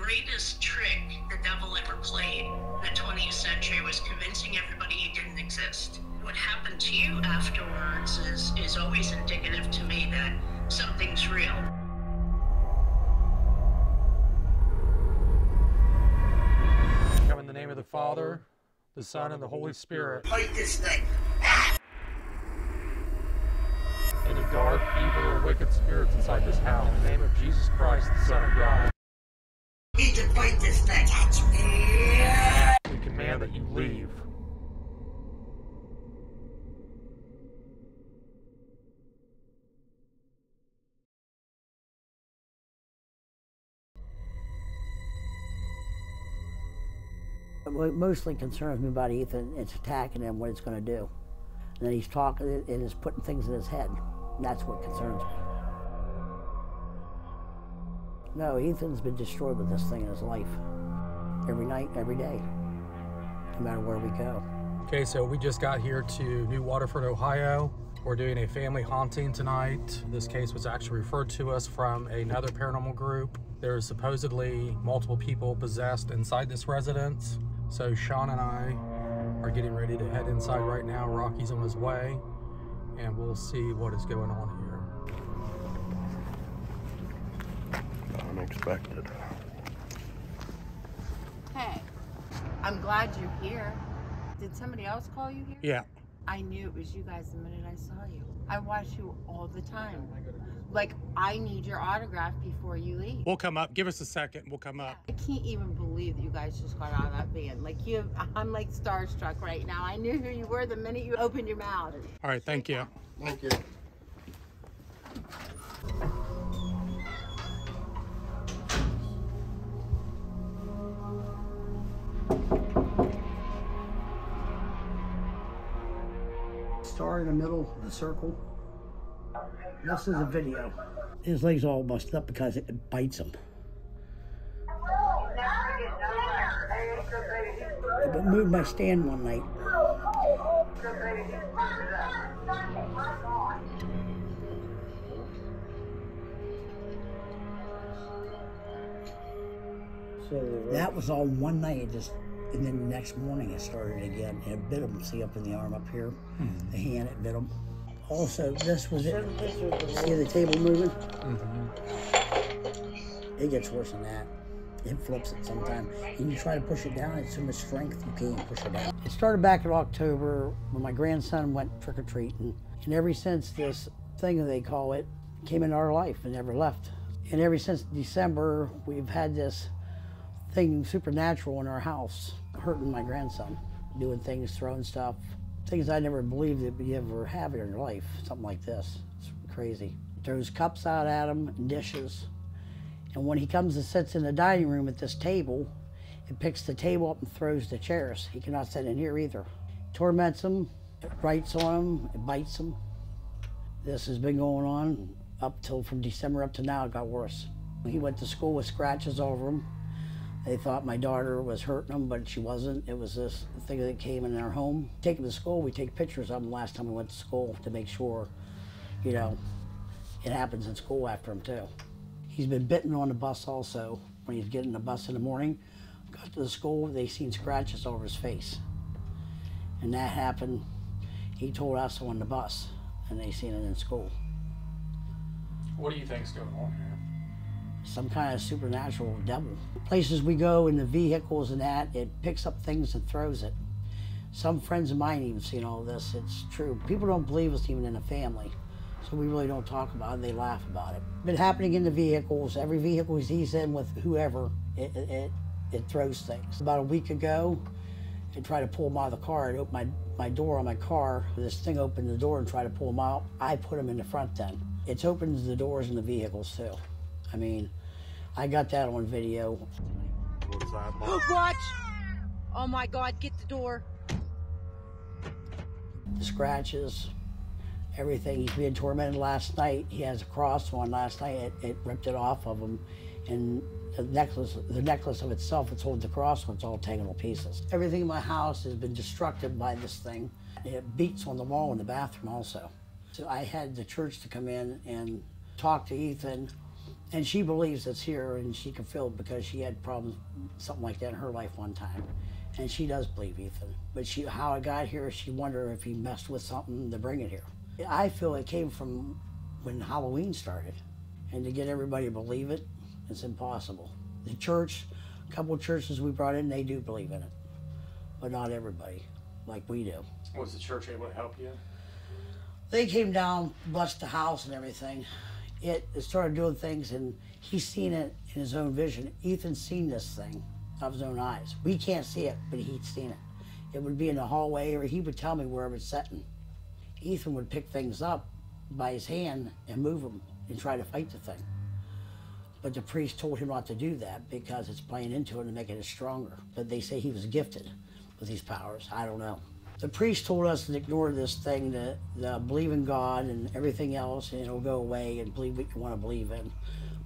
greatest trick the devil ever played in the 20th century was convincing everybody he didn't exist. What happened to you afterwards is, is always indicative to me that something's real. Come in the name of the Father, the Son, and the Holy Spirit. Fight this thing. Any dark, evil, or wicked spirits inside this house, in the name of Jesus Christ, the Son of God, Need to fight this thing. we command that you leave. What mostly concerns me about Ethan, it's attacking him, what it's going to do. And then he's talking, it is putting things in his head. That's what concerns me. No, Ethan's been destroyed with this thing in his life. Every night, every day, no matter where we go. Okay, so we just got here to New Waterford, Ohio. We're doing a family haunting tonight. This case was actually referred to us from another paranormal group. There's supposedly multiple people possessed inside this residence. So Sean and I are getting ready to head inside right now. Rocky's on his way, and we'll see what is going on here. Unexpected. Hey, I'm glad you're here. Did somebody else call you here? Yeah. I knew it was you guys the minute I saw you. I watch you all the time. Like, I need your autograph before you leave. We'll come up. Give us a second. We'll come up. I can't even believe that you guys just got out of that van. Like, you, I'm like starstruck right now. I knew who you were the minute you opened your mouth. All right, thank you. Thank you. Star in the middle of the circle. This is a video. His legs all busted up because it bites him. But moved my stand one night. So uh, that was all one night. It just, and then the next morning it started again. And it bit him. See up in the arm up here, hmm. the hand it bit him. Also, this was it. See the table moving? Mm-hmm. It gets worse than that. It flips it sometimes. And you try to push it down, it's so much strength you can't push it down. It started back in October when my grandson went trick or treating. And ever since this thing, they call it, came into our life and never left. And ever since December, we've had this thing supernatural in our house, hurting my grandson, doing things, throwing stuff, things I never believed that you ever have in your life, something like this. It's crazy. Throws cups out at him, dishes. And when he comes and sits in the dining room at this table, it picks the table up and throws the chairs. He cannot sit in here either. Torments him, it writes on him, bites him. This has been going on up till from December up to now, it got worse. He went to school with scratches all over him. They thought my daughter was hurting him, but she wasn't. It was this thing that came in our home. Take him to school, we take pictures of him last time we went to school to make sure, you know, it happens in school after him too. He's been bitten on the bus also. When he's getting the bus in the morning, got to the school, they seen scratches over his face. And that happened, he told us on the bus, and they seen it in school. What do you think's going on here? Some kind of supernatural devil. Places we go in the vehicles and that, it picks up things and throws it. Some friends of mine even seen all this. It's true. People don't believe us even in the family. So we really don't talk about it. They laugh about it. Been happening in the vehicles. Every vehicle he's in with whoever, it, it, it, throws things. About a week ago, it tried to pull him out of the car. It opened my, my door on my car. This thing opened the door and tried to pull him out. I put him in the front then. It's opened the doors in the vehicles too. I mean, I got that on video. What is that? Mark? Watch! Oh my God, get the door. The scratches, everything. He's being tormented last night. He has a cross on last night. It, it ripped it off of him. And the necklace, the necklace of itself, it's holding the cross on, it's all taken to pieces. Everything in my house has been destructed by this thing. It beats on the wall in the bathroom also. So I had the church to come in and talk to Ethan And she believes it's here and she can feel it because she had problems, something like that in her life one time. And she does believe Ethan. But she, how it got here, she wondered if he messed with something to bring it here. I feel it came from when Halloween started. And to get everybody to believe it, it's impossible. The church, a couple of churches we brought in, they do believe in it. But not everybody, like we do. Was the church able to help you? They came down, blessed the house and everything. It, started doing things, and he's seen it in his own vision. Ethan's seen this thing of his own eyes. We can't see it, but he'd seen it. It would be in the hallway, or he would tell me where it was sitting. Ethan would pick things up by his hand and move them and try to fight the thing. But the priest told him not to do that because it's playing into it and making it stronger. But they say he was gifted with these powers. I don't know. The priest told us to ignore this thing, to believe in God and everything else, and it'll go away and believe what you want to believe in.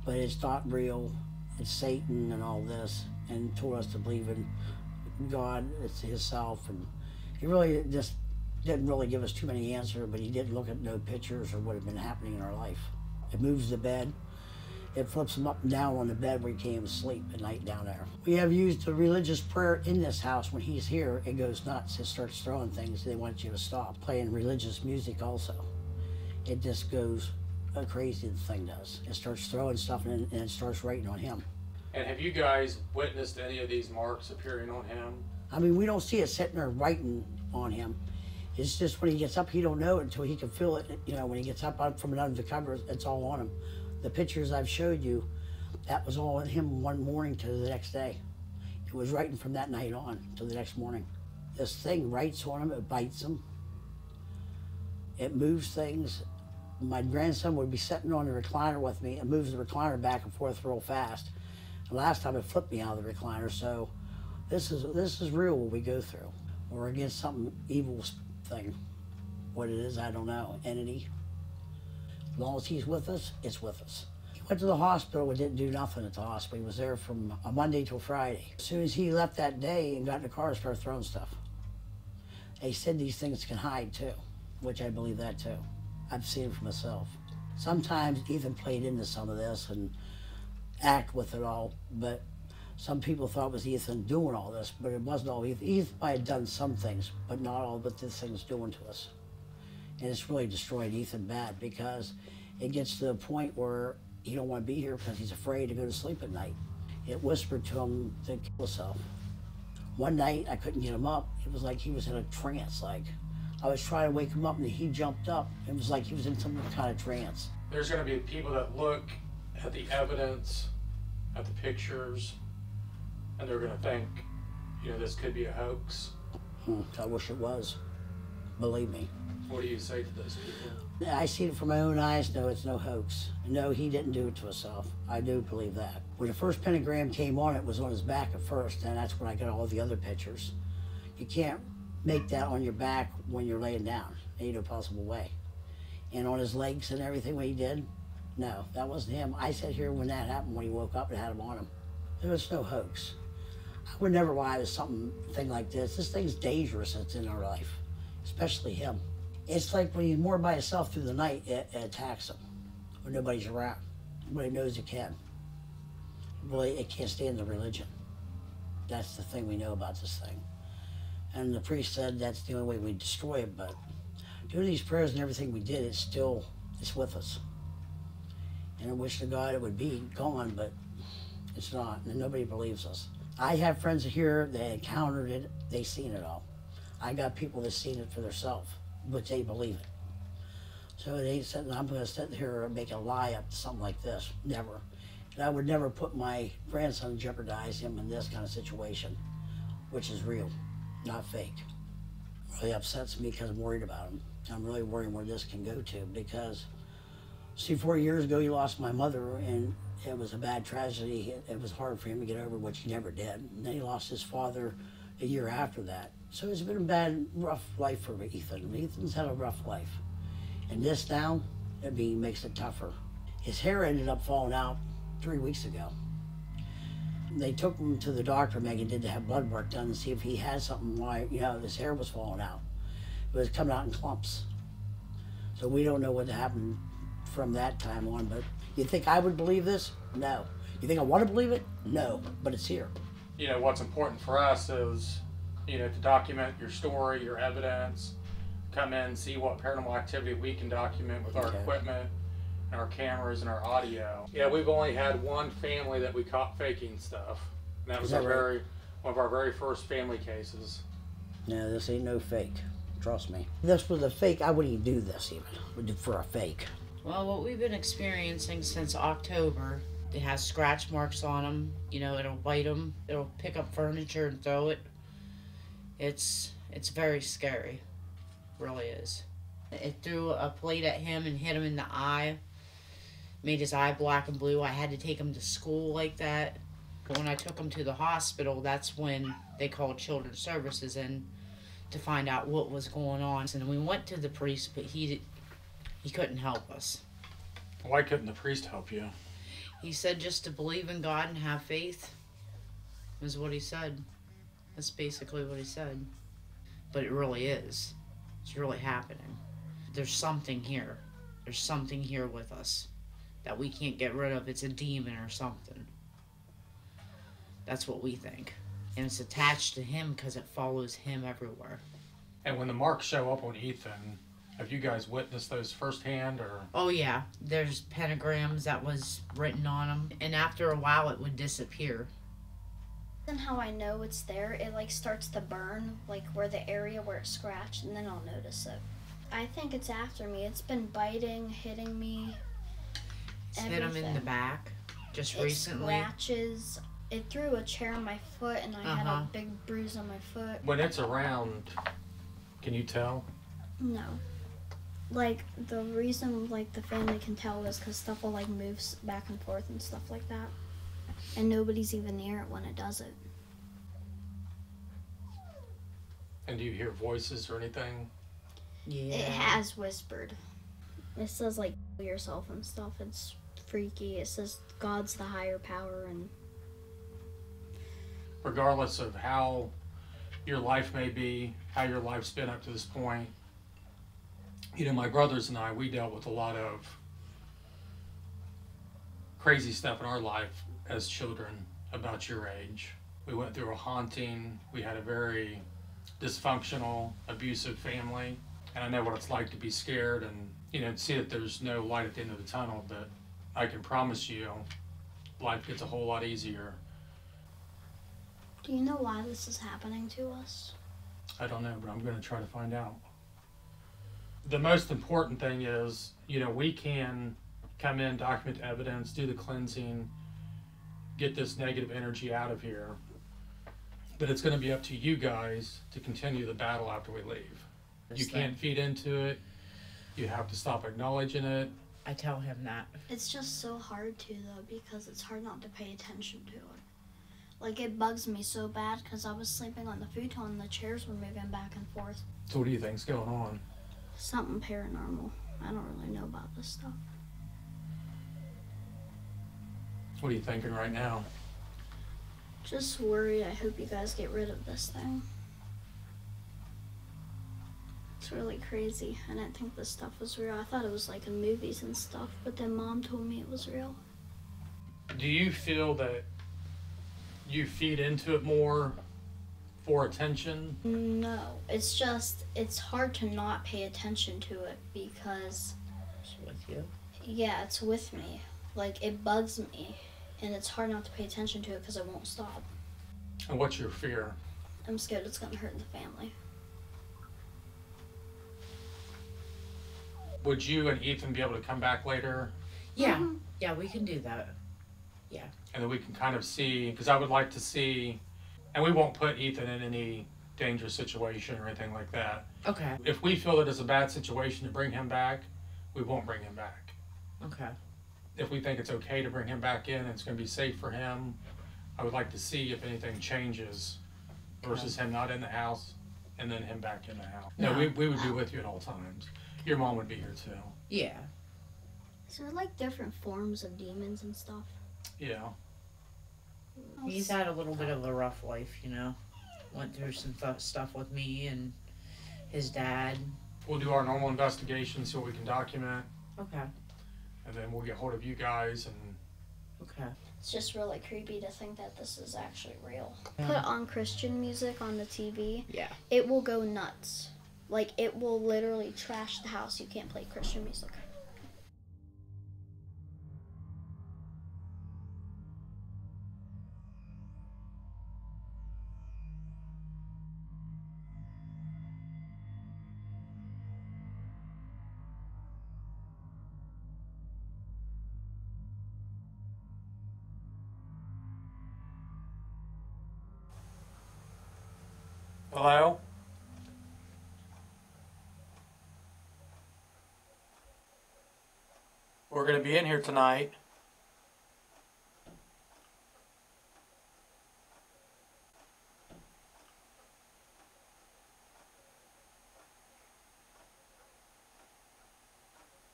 But it's not real. It's Satan and all this, and told us to believe in God, it's Himself. And he really just didn't really give us too many answers, but he did look at no pictures or what had been happening in our life. It moves the bed. It flips him up and down on the bed where he can't sleep at night down there. We have used a religious prayer in this house when he's here. It goes nuts. It starts throwing things. They want you to stop playing religious music also. It just goes crazy, the thing does. It starts throwing stuff and, and it starts writing on him. And have you guys witnessed any of these marks appearing on him? I mean, we don't see it sitting there writing on him. It's just when he gets up, he don't know it until he can feel it. You know, when he gets up from under the covers, it's all on him. The pictures I've showed you, that was all him one morning to the next day. It was writing from that night on to the next morning. This thing writes on him, it bites him, it moves things. My grandson would be sitting on the recliner with me and moves the recliner back and forth real fast. The last time it flipped me out of the recliner, so this is this is real what we go through. We're against something evil thing. What it is, I don't know. Entity. As long as he's with us, it's with us. He went to the hospital and didn't do nothing at the hospital. He was there from a Monday till Friday. As soon as he left that day and got in the car, started throwing stuff. They said these things can hide too, which I believe that too. I've seen it for myself. Sometimes Ethan played into some of this and act with it all, but some people thought it was Ethan doing all this, but it wasn't all Ethan. Ethan might have done some things, but not all but this thing's doing to us. And it's really destroyed Ethan bad because it gets to the point where he don't want to be here because he's afraid to go to sleep at night. It whispered to him to kill himself. One night I couldn't get him up. It was like he was in a trance. Like I was trying to wake him up and he jumped up. It was like he was in some kind of trance. There's going to be people that look at the evidence, at the pictures, and they're going to think, you know, this could be a hoax. Hmm, I wish it was. Believe me. What do you say to those people? I see it from my own eyes. No, it's no hoax. No, he didn't do it to himself. I do believe that. When the first pentagram came on, it was on his back at first, and that's when I got all the other pictures. You can't make that on your back when you're laying down. Ain't no possible way. And on his legs and everything, what he did, no, that wasn't him. I sat here when that happened, when he woke up and had him on him. There was no hoax. I would never lie to something thing like this. This thing's dangerous. It's in our life, especially him. It's like when he's more by himself through the night, it, it attacks him when nobody's around. Nobody knows it can. Well, it can't stand the religion. That's the thing we know about this thing. And the priest said that's the only way we destroy it. But doing these prayers and everything we did, it's still it's with us. And I wish to God it would be gone, but it's not, and nobody believes us. I have friends here that encountered it, they seen it all. I got people that seen it for themselves, but they believe it. So it ain't sitting, I'm gonna sit here and make a lie up to something like this, never. And I would never put my grandson jeopardize him in this kind of situation, which is real, not fake. Really upsets me because I'm worried about him. I'm really worried where this can go to because, see, four years ago he lost my mother and it was a bad tragedy. It, it was hard for him to get over, which he never did. And then he lost his father a year after that. So it's been a bad, rough life for Ethan. Ethan's had a rough life. And this now, it mean, makes it tougher. His hair ended up falling out three weeks ago. They took him to the doctor, Megan did to have blood work done to see if he had something why, you know, his hair was falling out. It was coming out in clumps. So we don't know what happened from that time on, but You think I would believe this? No. You think I want to believe it? No. But it's here. You know, what's important for us is, you know, to document your story, your evidence, come in, see what paranormal activity we can document with our Okay. equipment and our cameras and our audio. Yeah, we've only had one family that we caught faking stuff. And that was that our right? very one of our very first family cases. No, this ain't no fake. Trust me. If this was a fake, I wouldn't even do this even for a fake. Well, what we've been experiencing since October, it has scratch marks on them. You know, it'll bite them. It'll pick up furniture and throw it. It's it's very scary, really is. It threw a plate at him and hit him in the eye. Made his eye black and blue. I had to take him to school like that. But when I took him to the hospital, that's when they called Children's Services in to find out what was going on. And we went to the priest, but he he couldn't help us. Why couldn't the priest help you? He said just to believe in God and have faith is what he said. That's basically what he said. But it really is. It's really happening. There's something here. There's something here with us that we can't get rid of. It's a demon or something. That's what we think. And it's attached to him because it follows him everywhere. And when the marks show up on Ethan, have you guys witnessed those firsthand or Oh yeah, there's pentagrams that was written on them, and after a while it would disappear. And how I know it's there, it like starts to burn, like where the area where it scratched, and then I'll notice it. I think it's after me. It's been biting, hitting me. It's hit him in the back just It recently. scratches. It threw a chair on my foot, and I had Uh-huh. a big bruise on my foot. when it's around, can you tell? No. Like the reason, like the family can tell is because stuff will like moves back and forth and stuff like that, and nobody's even near it when it does it. And do you hear voices or anything? Yeah. It has whispered. It says like yourself and stuff. It's freaky. It says God's the higher power and regardless of how your life may be, how your life's been up to this point. You know, my brothers and I, we dealt with a lot of crazy stuff in our life as children about your age. We went through a haunting, we had a very dysfunctional, abusive family, and I know what it's like to be scared and, you know, see that there's no light at the end of the tunnel, but I can promise you life gets a whole lot easier Do you know why this is happening to us? I don't know, but I'm going to try to find out. The most important thing is, you know, we can come in, document evidence, do the cleansing, get this negative energy out of here. But it's going to be up to you guys to continue the battle after we leave. You can't feed into it. You have to stop acknowledging it. I tell him that. It's just so hard to though because it's hard not to pay attention to it. Like it bugs me so bad because I was sleeping on the futon and the chairs were moving back and forth. So, what do you think's going on? Something paranormal. I don't really know about this stuff. What are you thinking right now? Just worried. I hope you guys get rid of this thing. It's really crazy. I didn't think this stuff was real. I thought it was like in movies and stuff, but then mom told me it was real. Do you feel that you feed into it more for attention? No, it's just it's hard to not pay attention to it because It's with you. yeah, it's with me. Like it bugs me, and it's hard not to pay attention to it because it won't stop. And what's your fear? I'm scared it's gonna hurt the family. Would you and Ethan be able to come back later Yeah. Mhm. Yeah, we can do that. Yeah. And then we can kind of see? Because I would like to see, and we won't put Ethan in any dangerous situation or anything like that. Okay. If we feel that it's a bad situation to bring him back, we won't bring him back. Okay. If we think it's okay to bring him back in, and it's going to be safe for him. I would like to see if anything changes versus him not in the house and then him back in the house. No, No. we, we would be with you at all times. Your mom would be here too. Yeah. So like different forms of demons and stuff. Yeah. He's had a little bit of a rough life, you know. Went through some th- stuff with me and his dad. We'll do our normal investigation, see what we can document. Okay. And then we'll get hold of you guys and Okay. It's just really creepy to think that this is actually real. Yeah. Put on Christian music on the TV, Yeah. it will go nuts. Like it will literally trash the house. You can't play Christian music. We're going to be in here tonight.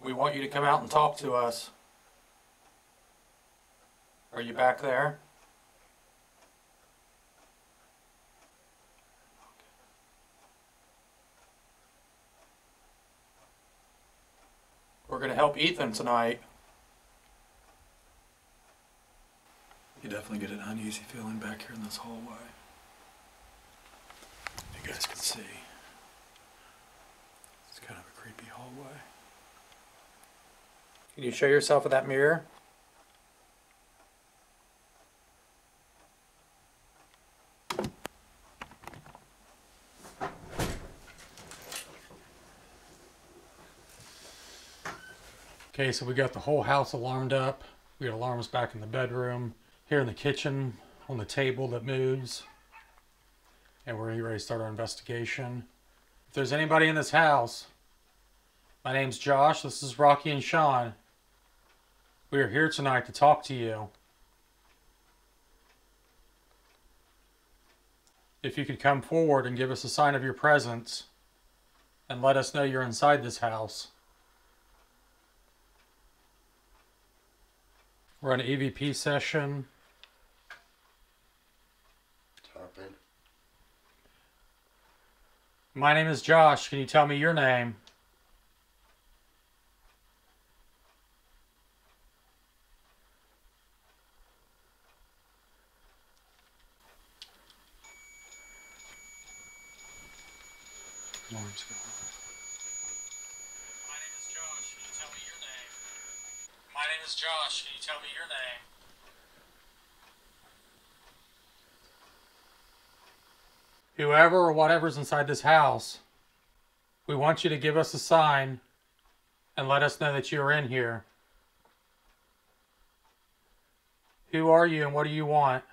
We want you to come out and talk to us. Are you back there? Going to help Ethan tonight. You definitely get an uneasy feeling back here in this hallway. You guys can see. It's kind of a creepy hallway. Can you show yourself in that mirror? Okay, so we got the whole house alarmed up. We got alarms back in the bedroom, here in the kitchen, on the table that moves. And we're ready to start our investigation. If there's anybody in this house, my name's Josh. This is Rocky and Sean. We are here tonight to talk to you. If you could come forward and give us a sign of your presence and let us know you're inside this house. We're on an EVP session. Tap in. My name is Josh. Can you tell me your name? Alarms go off. My name is Josh. Can you tell me your name? My name is Josh. Can you tell me your name? Whoever or whatever's inside this house, we want you to give us a sign and let us know that you are in here. Who are you and what do you want?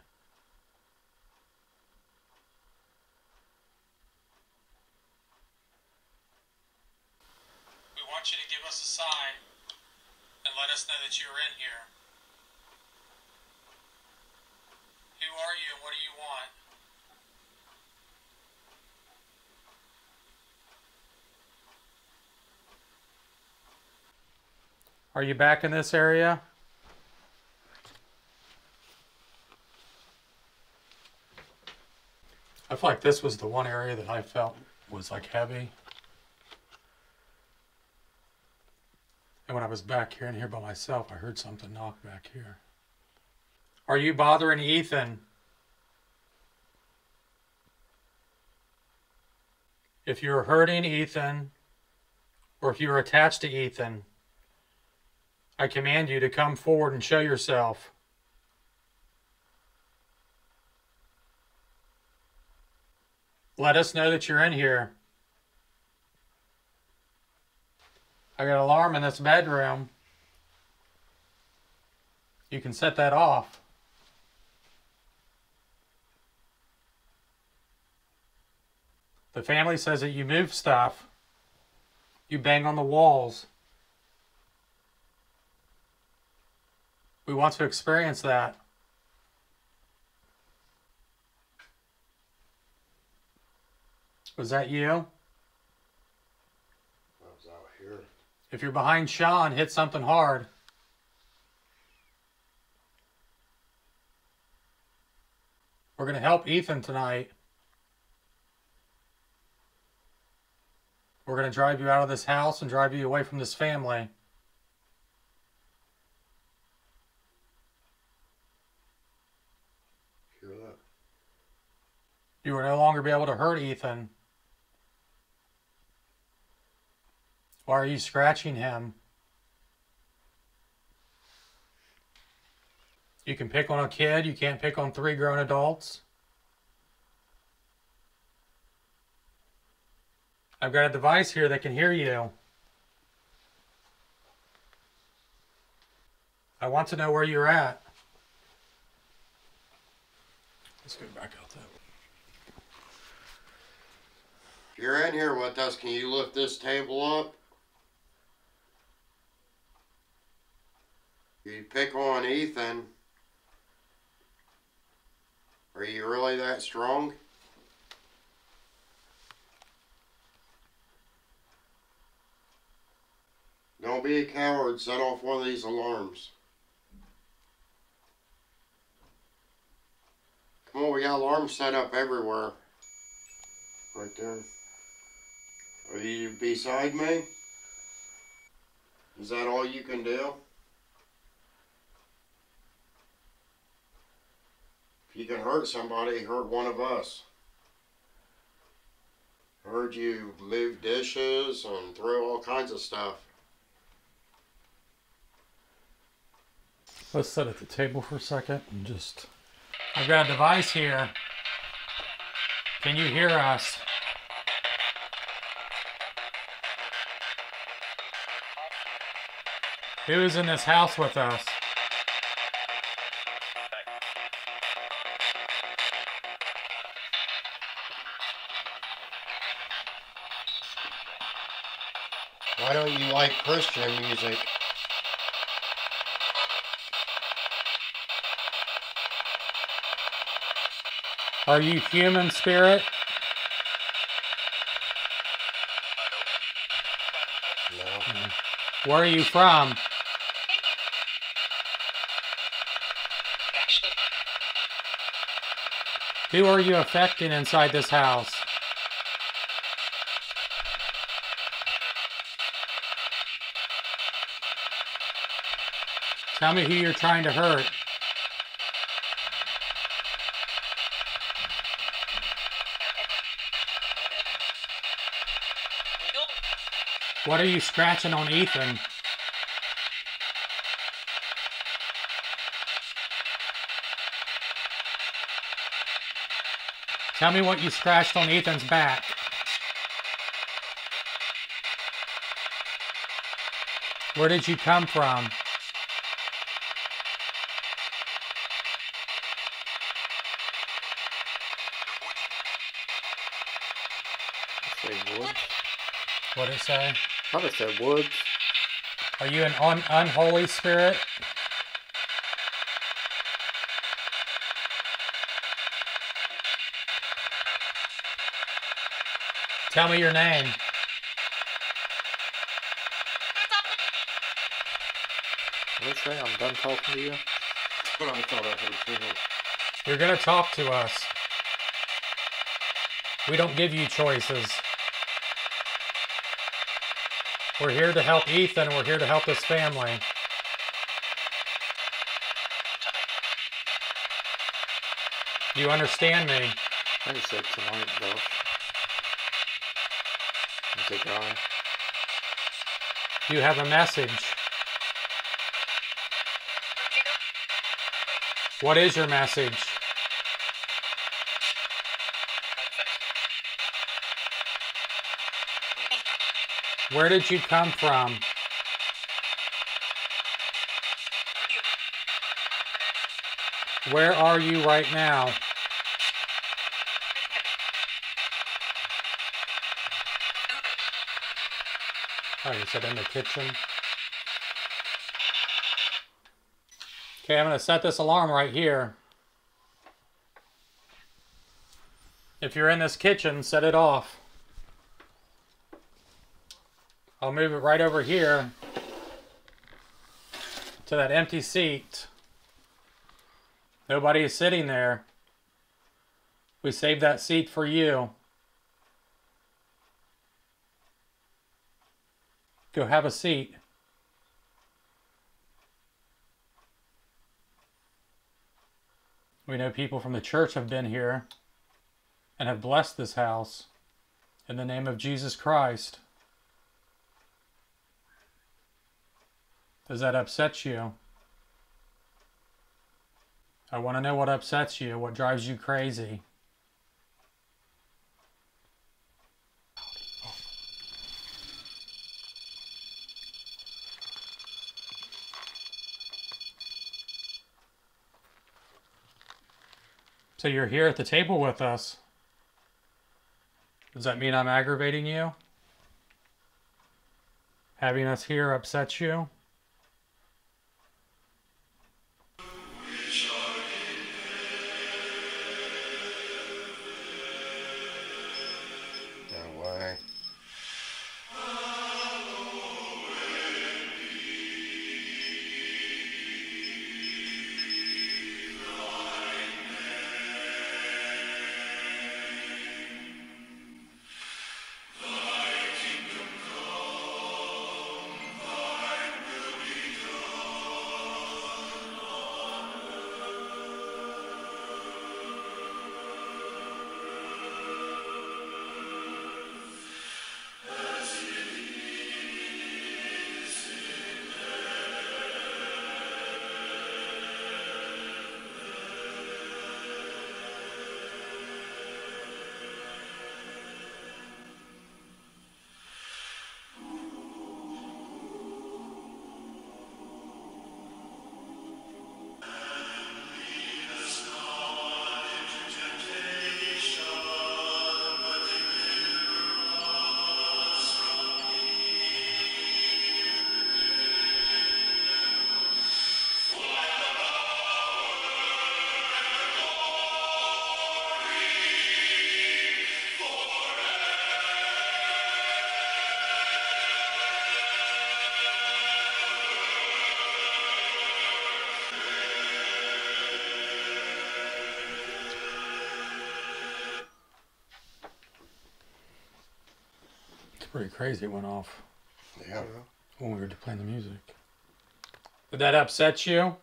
We want you to give us a sign and let us know that you are in here. Who are you and what do you want? Are you back in this area? I feel like this was the one area that I felt was like heavy. And when I was back here and here by myself, I heard something knock back here. Are you bothering Ethan? If you're hurting Ethan, or if you're attached to Ethan, I command you to come forward and show yourself. Let us know that you're in here. I got an alarm in this bedroom. You can set that off. The family says that you move stuff. You bang on the walls. We want to experience that. Was that you? If you're behind Sean, hit something hard. We're going to help Ethan tonight. We're going to drive you out of this house and drive you away from this family. You will no longer be able to hurt Ethan. Why are you scratching him? You can pick on a kid, you can't pick on three grown adults. I've got a device here that can hear you. I want to know where you're at. Let's go back out that way. If you're in here with us, can you lift this table up? You pick on Ethan. Are you really that strong? Don't be a coward. Set off one of these alarms. Come on, we got alarms set up everywhere. Right there. Are you beside me? Is that all you can do? You can hurt somebody, hurt one of us. Heard you move dishes and throw all kinds of stuff. Let's sit at the table for a second and just. I've got a device here. Can you hear us? Who is in this house with us? Why don't you like Christian music? Are you human spirit? No. Where are you from? Who are you affecting inside this house? Tell me who you're trying to hurt. What are you scratching on Ethan? Tell me what you scratched on Ethan's back. Where did you come from? Say woods. What did it say? Probably said woods. Are you an un- unholy spirit? Tell me your name. What did it say? I'm done talking to you. But I thought I heard too. You're going to talk to us. We don't give you choices. We're here to help Ethan. We're here to help this family. Do you understand me? I it said tonight, though. It's a guy. You have a message. What is your message? Where did you come from? Where are you right now? Oh, you said in the kitchen? Okay, I'm going to set this alarm right here. If you're in this kitchen, set it off. I'll move it right over here to that empty seat. Nobody is sitting there. We saved that seat for you. Go have a seat. We know people from the church have been here. and have blessed this house in the name of Jesus Christ. Does that upset you? I want to know what upsets you, what drives you crazy. So you're here at the table with us. Does that mean I'm aggravating you? Having us here upsets you? Pretty crazy it went off Yeah. when we were playing the music. Did that upset you?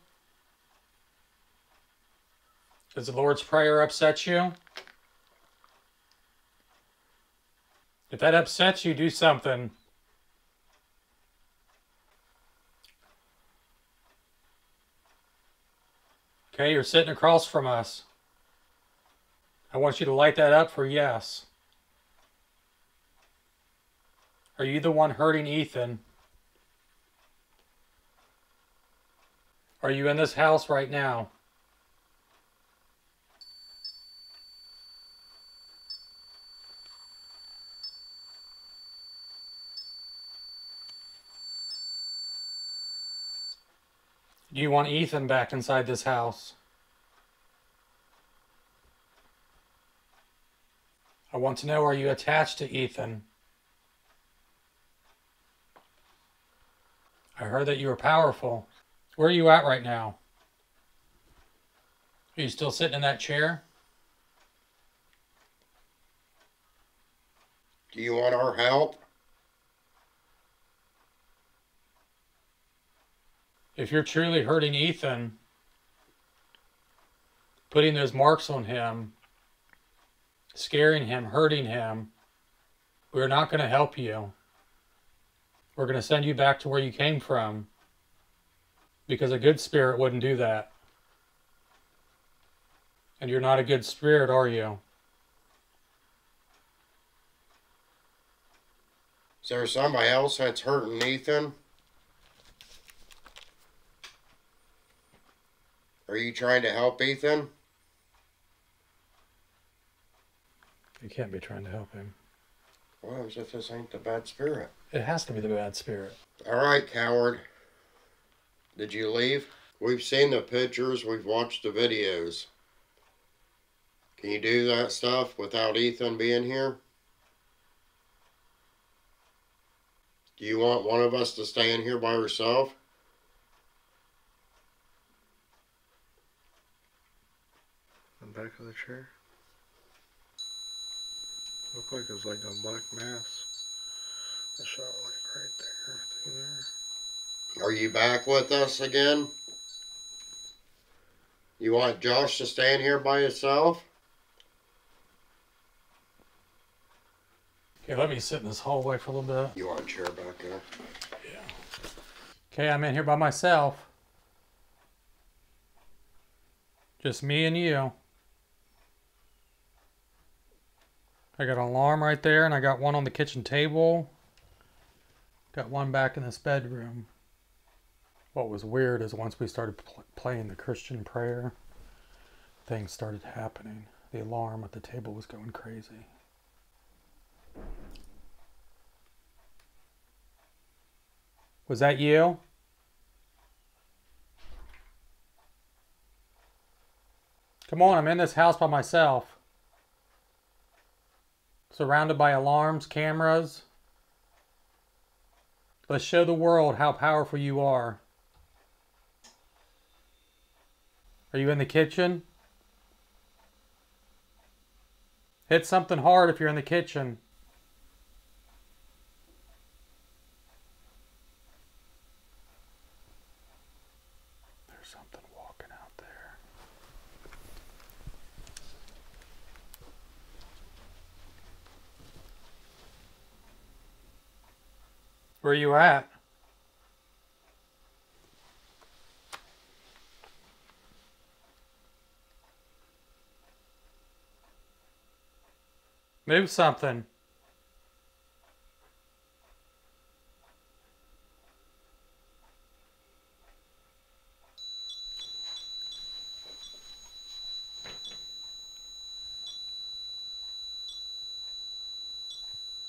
Does the Lord's Prayer upset you? If that upsets you, do something. Okay, you're sitting across from us. I want you to light that up for yes. Are you the one hurting Ethan? Are you in this house right now? Do you want Ethan back inside this house? I want to know are you attached to Ethan? I heard that you were powerful. Where are you at right now? Are you still sitting in that chair? Do you want our help? If you're truly hurting Ethan, putting those marks on him, scaring him, hurting him, we're not going to help you. We're going to send you back to where you came from because a good spirit wouldn't do that. And you're not a good spirit, are you? Is there somebody else that's hurting Ethan? Are you trying to help Ethan? You can't be trying to help him. Well, as if this ain't the bad spirit. It has to be the bad spirit. All right, coward. Did you leave? We've seen the pictures, we've watched the videos. Can you do that stuff without Ethan being here? Do you want one of us to stay in here by herself? The back of the chair. Looked like it was like a black mass. I shot like right there, through there. Are you back with us again? You want Josh to stay in here by himself? Okay, let me sit in this hallway for a little bit. You want a chair back there? Yeah. Okay, I'm in here by myself. Just me and you. I got an alarm right there, and I got one on the kitchen table. Got one back in this bedroom. What was weird is once we started pl- playing the Christian prayer, things started happening. The alarm at the table was going crazy. Was that you? Come on, I'm in this house by myself. Surrounded by alarms, cameras. Let's show the world how powerful you are. Are you in the kitchen? Hit something hard if you're in the kitchen. There's something walking out there. Where are you at? Move something.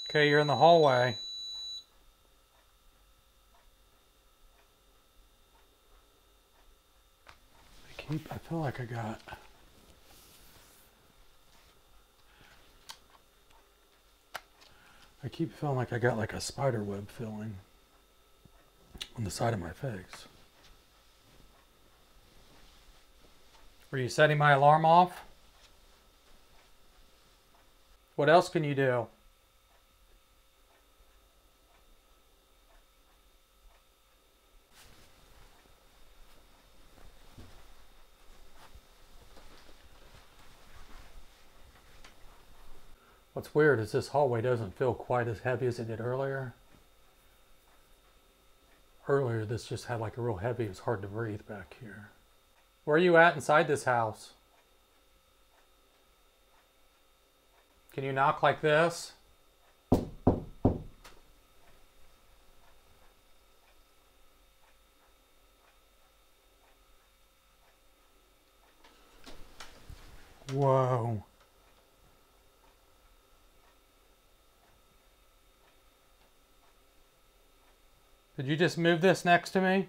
Okay, you're in the hallway. Keep, I feel like I got. I keep feeling like I got like a spider web feeling on the side of my face. Were you setting my alarm off? What else can you do? What's weird is this hallway doesn't feel quite as heavy as it did earlier. Earlier, this just had like a real heavy, it was hard to breathe back here. Where are you at inside this house? Can you knock like this? Whoa. Did you just move this next to me?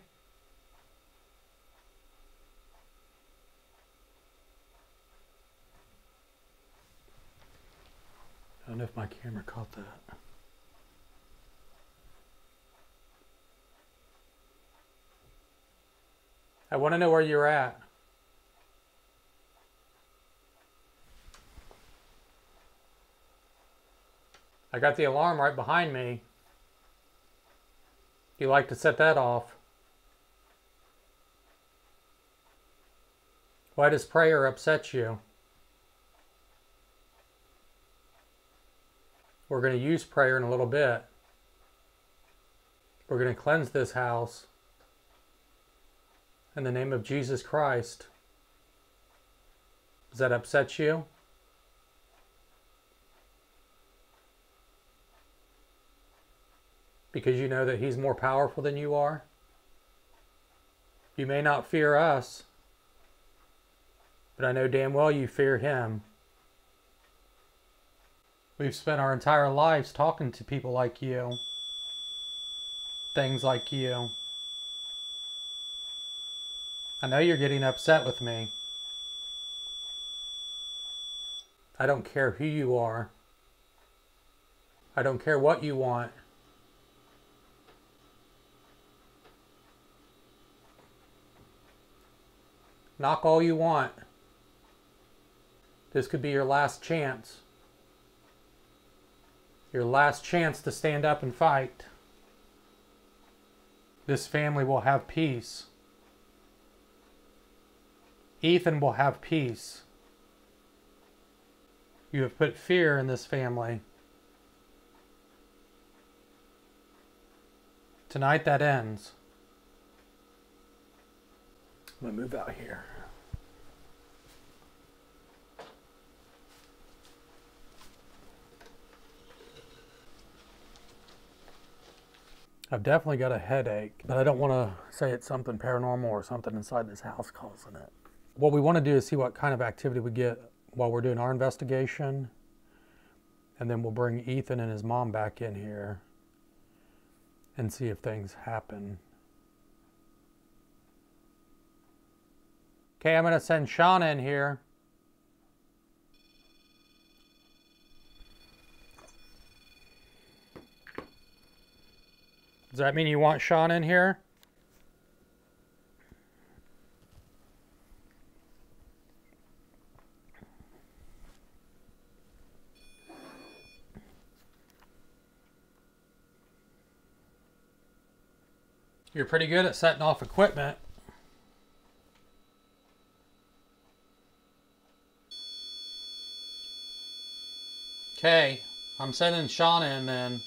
I don't know if my camera caught that. I want to know where you're at. I got the alarm right behind me. You like to set that off. Why does prayer upset you? We're going to use prayer in a little bit. We're going to cleanse this house in the name of Jesus Christ. Does that upset you? Because you know that He's more powerful than you are. You may not fear us, but I know damn well you fear Him. We've spent our entire lives talking to people like you, things like you. I know you're getting upset with me. I don't care who you are. I don't care what you want. Knock all you want. This could be your last chance. Your last chance to stand up and fight. This family will have peace. Ethan will have peace. You have put fear in this family. Tonight that ends. I'm gonna move out here. I've definitely got a headache, but I don't want to say it's something paranormal or something inside this house causing it. What we want to do is see what kind of activity we get while we're doing our investigation. And then we'll bring Ethan and his mom back in here and see if things happen. Okay, I'm going to send Sean in here. Does that mean you want Sean in here? You're pretty good at setting off equipment. Okay, I'm sending Sean in then.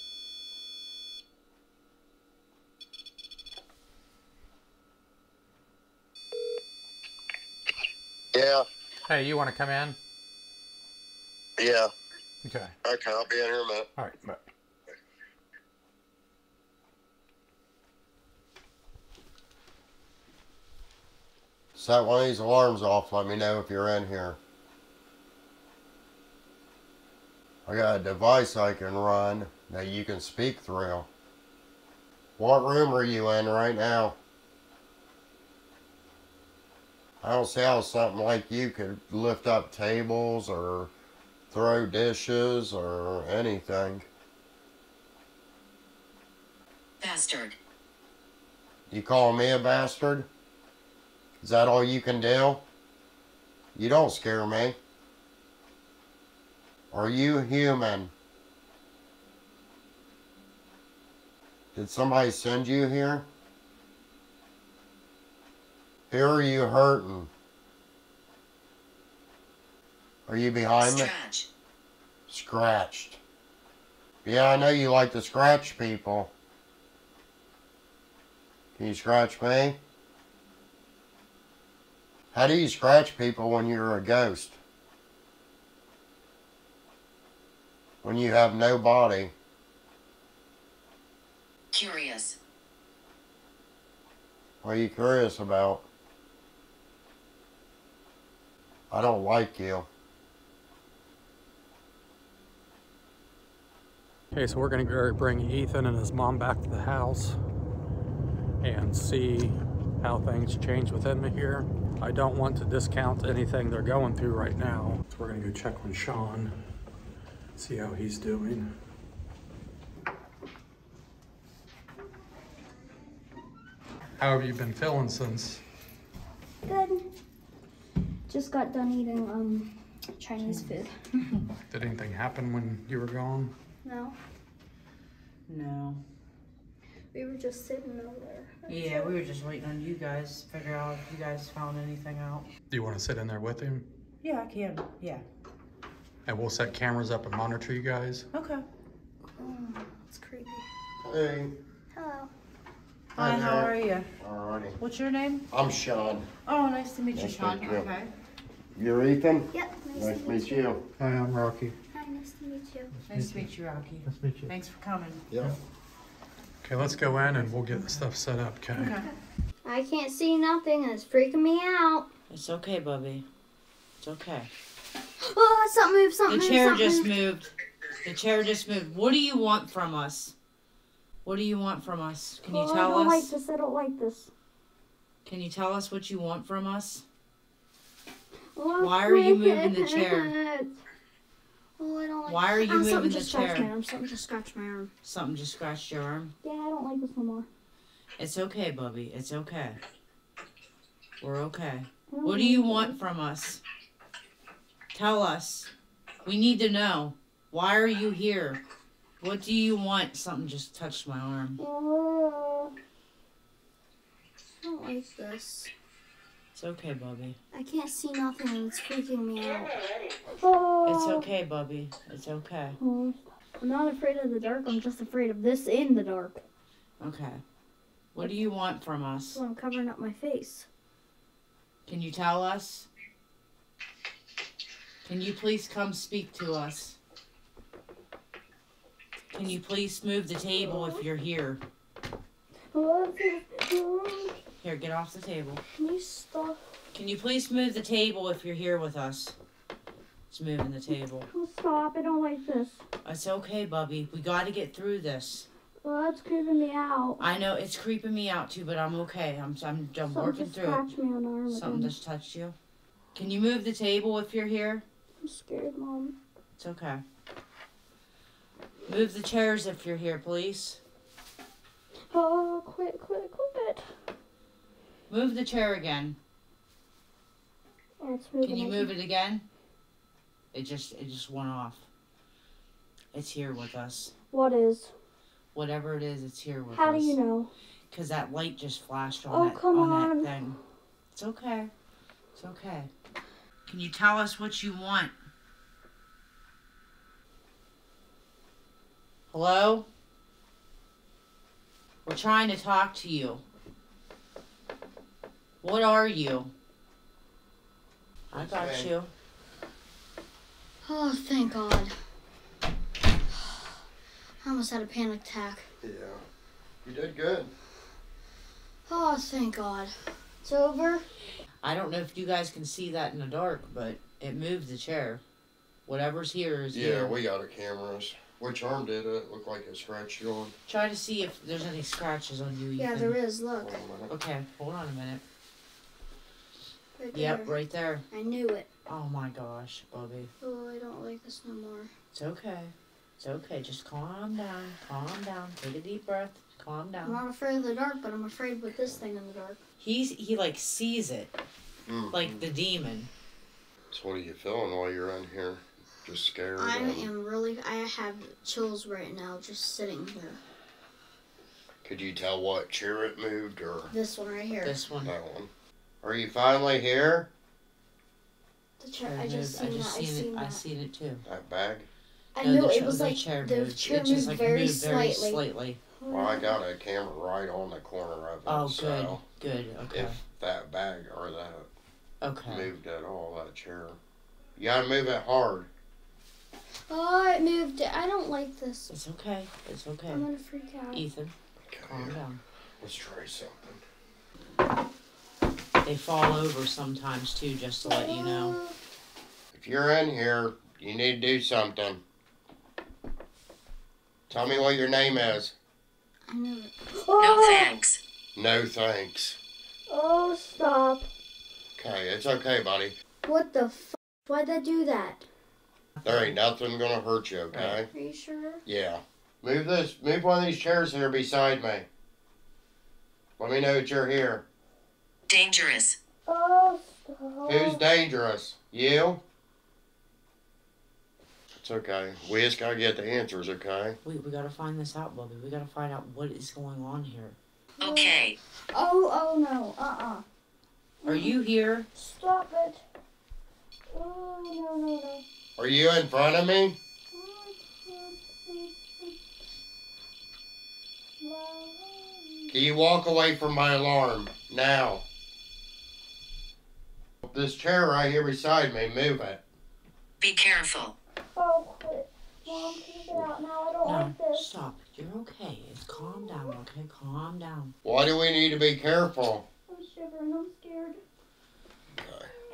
Yeah, Hey, you want to come in? yeah. Okay. Okay, I'll be in here in a minute. All right. Bye. Set one of these alarms off. Let me know if you're in here. I got a device I can run that you can speak through. What room are you in right now? I don't see how something like you could lift up tables or throw dishes or anything. Bastard. You call me a bastard? Is that all you can do? You don't scare me. Are you human? Did somebody send you here? Who are you hurting? Are you behind me? Scratch. Scratched. Yeah, I know you like to scratch people. Can you scratch me? How do you scratch people when you're a ghost? When you have no body? Curious. What are you curious about? I don't like you. Okay, so we're going to bring Ethan and his mom back to the house and see how things change within me here. I don't want to discount anything they're going through right now. So we're going to go check on Sean, see how he's doing. How have you been feeling since? Good. Just got done eating um Chinese food. Did anything happen when you were gone? No, No. we were just sitting over there. Yeah, we were just waiting on you guys to figure out if you guys found anything out. Do you want to sit in there with him? Yeah, I can. Yeah. And we'll set cameras up and monitor you guys. Okay. Oh, it's creepy. Hey. Hello. Hi, how are you? Alrighty. What's your name? I'm Sean. Oh, nice to meet you, Nice to Sean. meet you. Okay. You're Ethan? Yep. Nice, Nice to meet you. Hi, I'm Rocky. Hi, nice to meet you. Nice to meet you, Rocky. Nice to meet you. Thanks for coming. Yeah. Okay, let's go in and we'll get the stuff set up, okay? Okay. I can't see nothing and it's freaking me out. It's okay, Bubby. It's okay. Oh, something moved, something The moved, chair something just moved. moved. The chair just moved. What do you want from us? What do you want from us? Can you Oh, I tell don't us? like this. I don't like this. Can you tell us what you want from us? Why are you moving the chair? Oh, I don't like Why are you moving something the just scratched chair? My arm. Something just scratched my arm. Something just scratched your arm. Yeah, I don't like this no more. It's okay, Bubby. It's okay. We're okay. What do you want from us? Tell us. We need to know. Why are you here? What do you want? Something just touched my arm. Oh, I don't like this. It's okay, Bubby. I can't see nothing and it's freaking me out. Oh. It's okay, Bubby. It's okay. Oh, I'm not afraid of the dark. I'm just afraid of this in the dark. Okay. What do you want from us? So I'm covering up my face. Can you tell us? Can you please come speak to us? Can you please move the table if you're here? Here, get off the table. Can you stop? Can you please move the table if you're here with us? It's moving the table. Stop. I don't like this. It's okay, Bubby. We got to get through this. Well, that's creeping me out. I know it's creeping me out too, but I'm okay. I'm I'm, I'm working just through it. scratched me on the arm Something just touched you. Can you move the table if you're here? Scared, Mom. It's okay. Move the chairs if you're here, please. Oh, quit, quit, quit. Move the chair again. Oh. Can you move it again? It just it just went off. It's here with us. What is? Whatever it is, it's here with How us. How do you know? Cause that light just flashed on Oh, that come on, on. that thing. It's okay. It's okay. Can you tell us what you want? Hello? We're trying to talk to you. What are you? I got Okay. you. Oh, thank God. I almost had a panic attack. Yeah. You did good. Oh, thank God. It's over. I don't know if you guys can see that in the dark, but it moved the chair. Whatever's here is Yeah, here. we got our cameras. Which arm did it? Look like it scratched you on. Try to see if there's any scratches on you. Yeah, Ethan. there is. Look. Hold on a. Okay, hold on a minute. Right Yep, there. right there. I knew it. Oh my gosh, Bobby. Oh, I don't like this no more. It's okay. It's okay. Just calm down. Calm down. Take a deep breath. Calm down. I'm not afraid of the dark, but I'm afraid with this thing in the dark. He's he like sees it Mm. like the demon. So what are you feeling while you're in here? Just scared? I and- am really. I have chills right now just sitting here. Could you tell what chair it moved or This one right here. This one. that one? Are you finally here? The chair. Chair I just seen I just that. I seen seen it. I seen it too. That bag? I No, know the it was the like chair the moved. chair it just moved like very moved very slightly. slightly. Well, I got a camera right on the corner of it. Oh, good, so good. Okay, If that bag or that okay. moved at all, that chair. You gotta move it hard. Oh, it moved. I don't like this. It's okay. It's okay. I'm gonna freak out. Ethan, Okay, calm down. Let's try something. They fall over sometimes too, just to let you know. Uh. If you're in here, you need to do something. Tell me what your name is. I know. No oh. thanks. No thanks. Oh, stop. Okay, it's okay, buddy. What the f? Why'd they do that? There ain't nothing gonna hurt you, okay? Are you sure? Yeah. Move this, move one of these chairs here beside me. Let me know that you're here. Dangerous. Oh, stop. Who's dangerous? You? It's okay. We just gotta get the answers, okay? We, we gotta find this out, Bubby. We gotta find out what is going on here. Okay. Oh, oh no. Uh-uh. Are you here? Stop it. Oh, no, no, no. Are you in front of me? Can you walk away from my alarm? Now. This chair right here beside me, move it. Be careful. Oh, quit. Mom, can you get out now? I don't No, like this. stop. You're okay. It's Calm down, okay? Calm down. Why do we need to be careful? I'm shivering. I'm scared.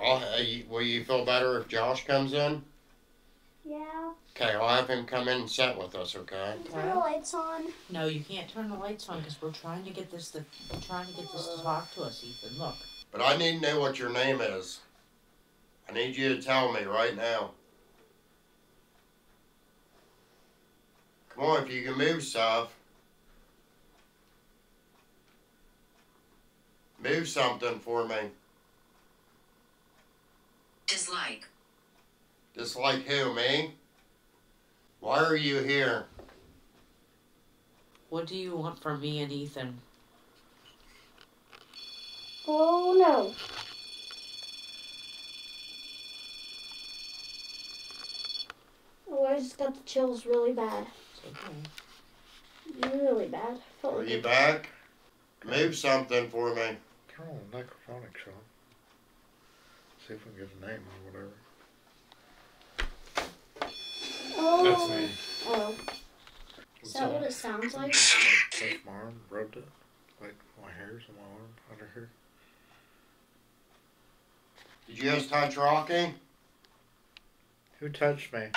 I'll, uh, will you feel better if Josh comes in? Yeah. Okay, I'll have him come in and sit with us, okay? Turn the lights on. No, you can't turn the lights on because we're trying to get this to we're trying to get this to talk to us, Ethan. Look. But I need to know what your name is. I need you to tell me right now. Come on, if you can move stuff. Move something for me. Dislike. Just like who, me? Eh? Why are you here? What do you want from me and Ethan? Oh, no. Oh, I just got the chills really bad. It's okay. Really bad. Felt Are you it- back? Move something for me. Turn on the necrophonic Sean. See if we can get a name or whatever. Oh. me. Oh. Is that what it sounds like? Like, touched my arm, rubbed it. Like my hairs on my arm, under here. Did you just touch Rocky? Who touched me?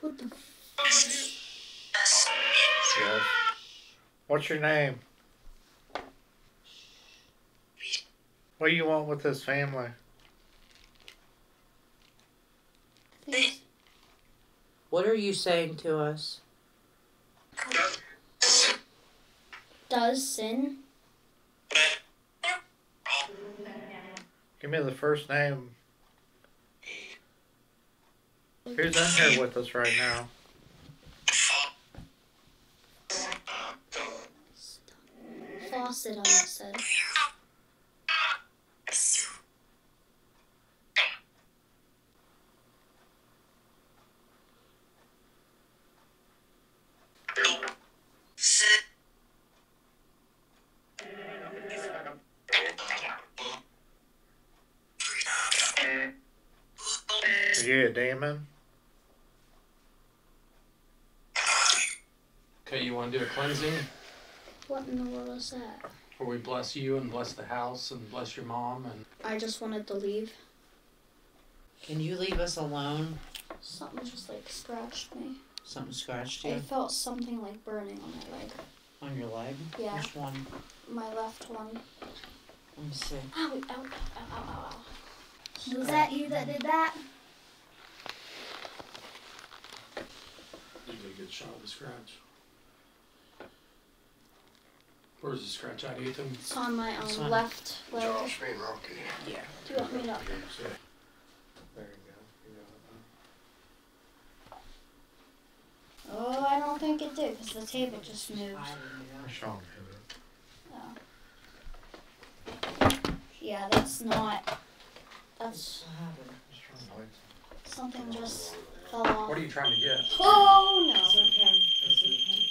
What the? Yes. What's your name? What do you want with this family? F- What are you saying to us? does sin? Give me the first name. Who's in here with us right now? Faucet, I said. Are you a? Okay, you want to do a cleansing What in the world is that? where we bless you and bless the house and bless your mom and I just wanted to leave. Can you leave us alone? Something just like scratched me. Something scratched you. I felt something like burning on my leg. on your leg? Yeah. Which one? My left one. Let me see. Ow, ow, ow, ow, ow, ow. Was that you that did that? You get good shot of the scratch. Where's the scratch at, Ethan? It's on my um, It's on- left leg. Josh me and Rocky. Yeah. Do you want me to? There you go. You got Oh, I don't think it did because the table just moved. it. Sean hit it. Oh. Yeah, that's not. That's Just trying to light something just fell off. What are you trying to get? Oh no! It's okay. It's okay.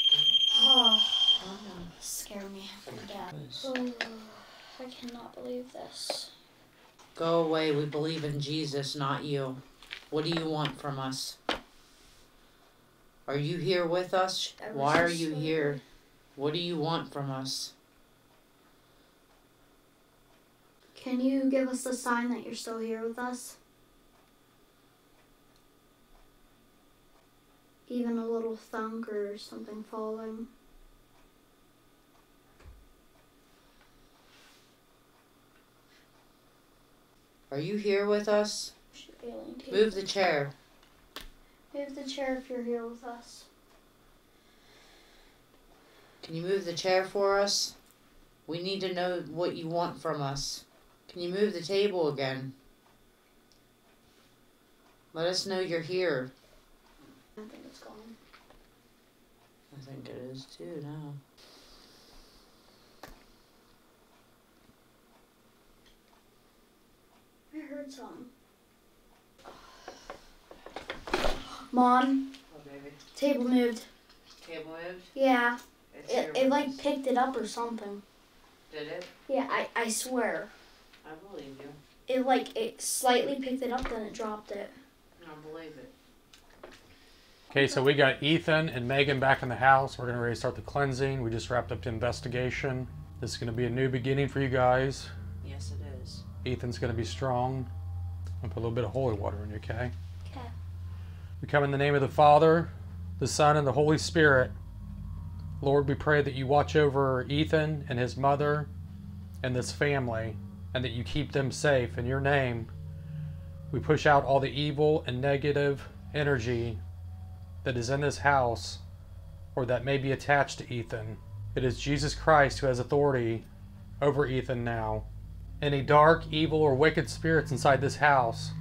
Oh, Calm down. scare me. Yeah. Oh, I cannot believe this. Go away. We believe in Jesus, not you. What do you want from us? Are you here with us? Why are you here? What do you want from us? Can you give us a sign that you're still here with us? Even a little thunk or something falling. Are you here with us? Should be able to- Move the chair. Move the chair if you're here with us. Can you move the chair for us? We need to know what you want from us. Can you move the table again? Let us know you're here. I think it's gone. I think it is too now. I heard something. Mom, Oh, baby. table moved. Table moved? Yeah, It's it, it like picked it up or something. Did it? Yeah, I, I swear. I believe you. It like it slightly picked it up, then it dropped it. I believe it. Okay, so we got Ethan and Megan back in the house. We're going to ready to start the cleansing. We just wrapped up the investigation. This is going to be a new beginning for you guys. Yes, it is. Ethan's going to be strong. I'll put a little bit of holy water in you, okay? Okay. We come in the name of the Father, the Son, and the Holy Spirit. Lord, we pray that you watch over Ethan and his mother and this family, and that you keep them safe. In your name, we push out all the evil and negative energy that is in this house or that may be attached to Ethan. It is Jesus Christ who has authority over Ethan now. Any dark, evil, or wicked spirits inside this house,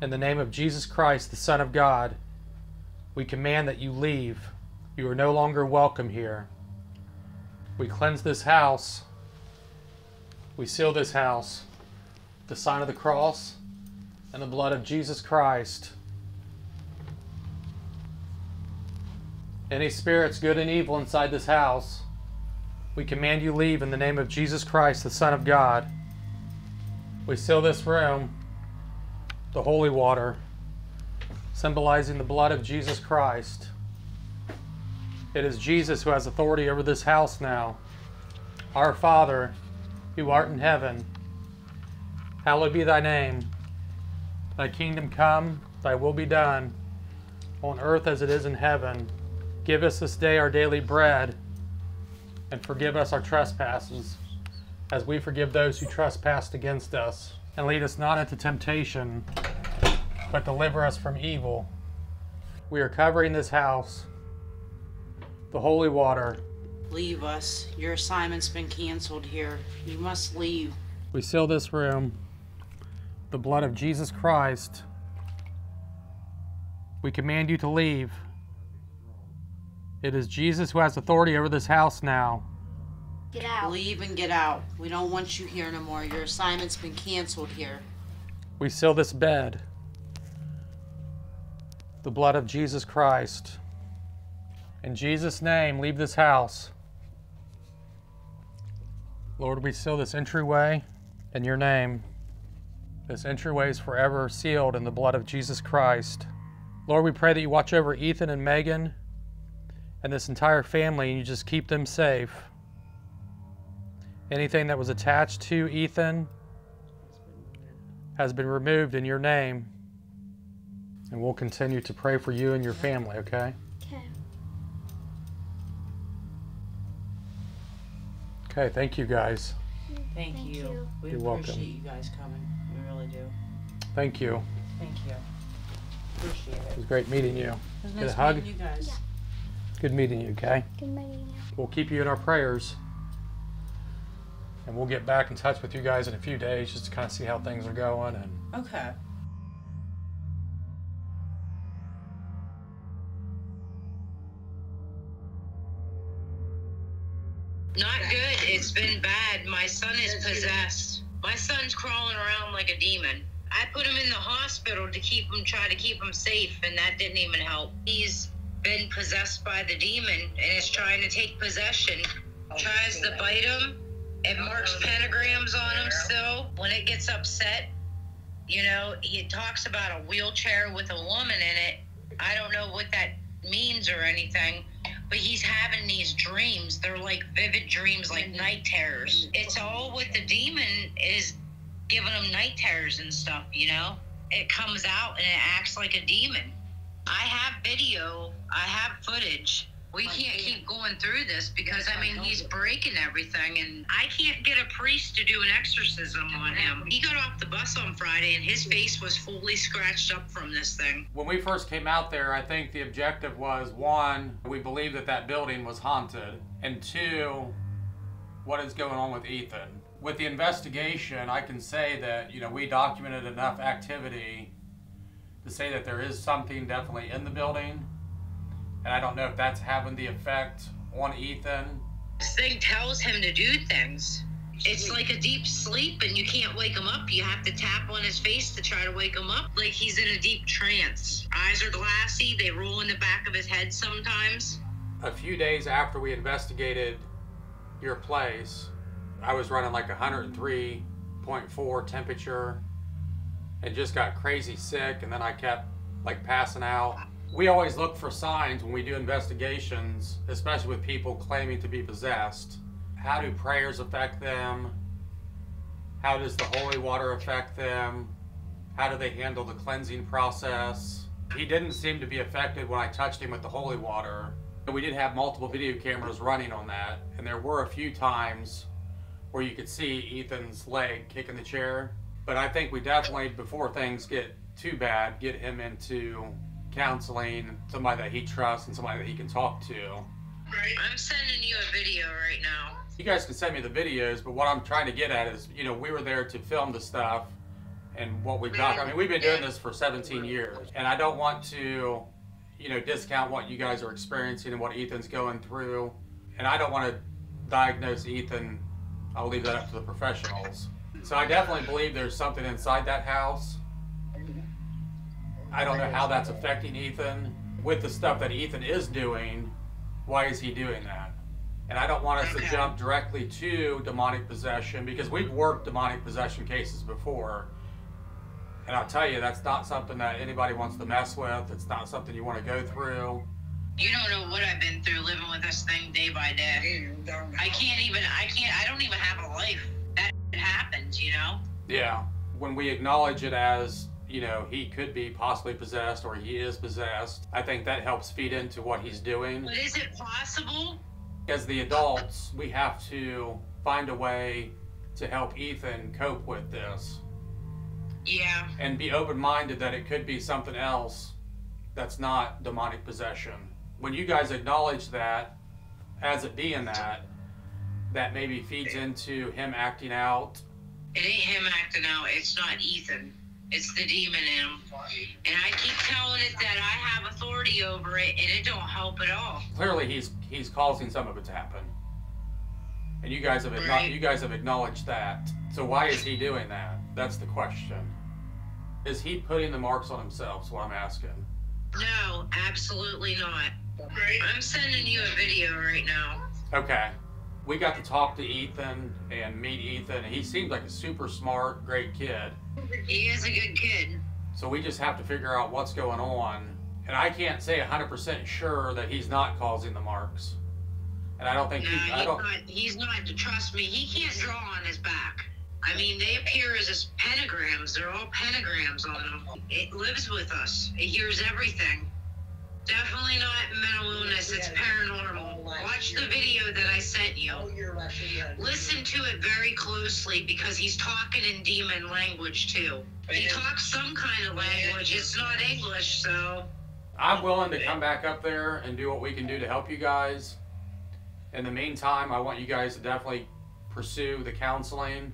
in the name of Jesus Christ, the Son of God, we command that you leave. You are no longer welcome here. We cleanse this house. We seal this house. The sign of the cross and the blood of Jesus Christ. Any spirits, good and evil, inside this house, We command you leave in the name of Jesus Christ, the Son of God. We seal this room, the holy water, symbolizing the blood of Jesus Christ. It is Jesus who has authority over this house now. Our Father, who art in heaven, hallowed be thy name. Thy kingdom come, thy will be done, on earth as it is in heaven. Give us this day our daily bread, and forgive us our trespasses, as we forgive those who trespass against us. And lead us not into temptation, but deliver us from evil. We are covering this house, the holy water. Leave us. Your assignment's been canceled here. You must leave. We seal this room, the blood of Jesus Christ. We command you to leave. It is Jesus who has authority over this house now. Get out. Leave and get out. We don't want you here no more. Your assignment's been canceled here. We seal this bed, the blood of Jesus Christ. In Jesus' name, leave this house. Lord, we seal this entryway in your name. This entryway is forever sealed in the blood of Jesus Christ. Lord, we pray that you watch over Ethan and Megan and this entire family and you just keep them safe. Anything that was attached to Ethan has been removed in your name. And we'll continue to pray for you and your family, okay? Okay. Okay, thank you guys. Thank, Thank you. you. We You're appreciate welcome. you guys coming. We really do. Thank you. Thank you. Appreciate It it. was great meeting you. It was Get a nice hug? meeting you guys. Yeah. Good meeting you, okay? Good meeting you. We'll keep you in our prayers. And we'll get back in touch with you guys in a few days just to kind of see how things are going and Okay. Not good. It's been bad. My son is possessed. My son's crawling around like a demon. I put him in the hospital to keep him, try to keep him safe, and that didn't even help. He's been possessed by the demon and is trying to take possession. Tries to bite him. It marks pentagrams on him still. When it gets upset, you know, he talks about a wheelchair with a woman in it. I don't know what that means or anything, but he's having these dreams. They're like vivid dreams, like mm-hmm. night terrors. It's all with the demon is giving him night terrors and stuff, you know? It comes out and it acts like a demon. I have video, I have footage. We can't keep going through this because I mean he's breaking everything and I can't get a priest to do an exorcism on him. He got off the bus on Friday and his face was fully scratched up from this thing. when we first came out there, I think the objective was one, we believed that that building was haunted, and two, what is going on with Ethan. With the investigation, I can say that you know we documented enough activity to say that there is something definitely in the building, and I don't know if that's having the effect on Ethan. This thing tells him to do things. It's like a deep sleep and you can't wake him up. You have to tap on his face to try to wake him up. Like he's in a deep trance. Eyes are glassy, they roll in the back of his head sometimes. a few days after we investigated your place, I was running like 103.4 temperature and just got crazy sick, and then I kept like passing out. We always look for signs when we do investigations, especially with people claiming to be possessed. How do prayers affect them? How does the holy water affect them? How do they handle the cleansing process? He didn't seem to be affected when I touched him with the holy water. And we did have multiple video cameras running on that, and there were a few times where you could see Ethan's leg kicking the chair. But I think we definitely, before things get too bad, get him into counseling, somebody that he trusts and somebody that he can talk to. Right. I'm sending you a video right now. You guys can send me the videos, but what I'm trying to get at is, you know, we were there to film the stuff and what we've done. I mean, we've been doing this for 17 years, and I don't want to, you know, discount what you guys are experiencing and what Ethan's going through. And I don't want to diagnose Ethan. I'll leave that up to the professionals. So I definitely believe there's something inside that house. I don't know how that's affecting Ethan. With the stuff that Ethan is doing, why is he doing that? And I don't want us to jump directly to demonic possession because we've worked demonic possession cases before. And I'll tell you, that's not something that anybody wants to mess with. It's not something you want to go through. You don't know what I've been through living with this thing day by day. I can't even, I can't, I don't even have a life. Happens, you know? Yeah. When we acknowledge it as, you know, he could be possibly possessed or he is possessed, I think that helps feed into what he's doing. But is it possible? As the adults, we have to find a way to help Ethan cope with this Yeah. and be open minded that it could be something else that's not demonic possession. When you guys acknowledge that, as it being that, that maybe feeds into him acting out. It ain't him acting out. It's not Ethan. It's the demon in him. And I keep telling it that I have authority over it, and it don't help at all. Clearly, he's he's causing some of it to happen, and you guys have Right. you guys have acknowledged that. So why is he doing that? That's the question. Is he putting the marks on himself? Is what I'm asking. No, absolutely not. I'm sending you a video right now. Okay. We got to talk to Ethan and meet Ethan. He seems like a super smart, great kid. He is a good kid. So we just have to figure out what's going on. And I can't say 100% sure that he's not causing the marks. And I don't think No, he, he's I don't, not. He's not. Trust me, he can't draw on his back. I mean, they appear as his pentagrams. They're all pentagrams on him. It lives with us. It hears everything. Definitely not mental illness. It's paranormal. Watch the video that I sent you. Listen to it very closely because he's talking in demon language too. He talks some kind of language. It's not English, so I'm willing to come back up there and do what we can do to help you guys. In the meantime, I want you guys to definitely pursue the counseling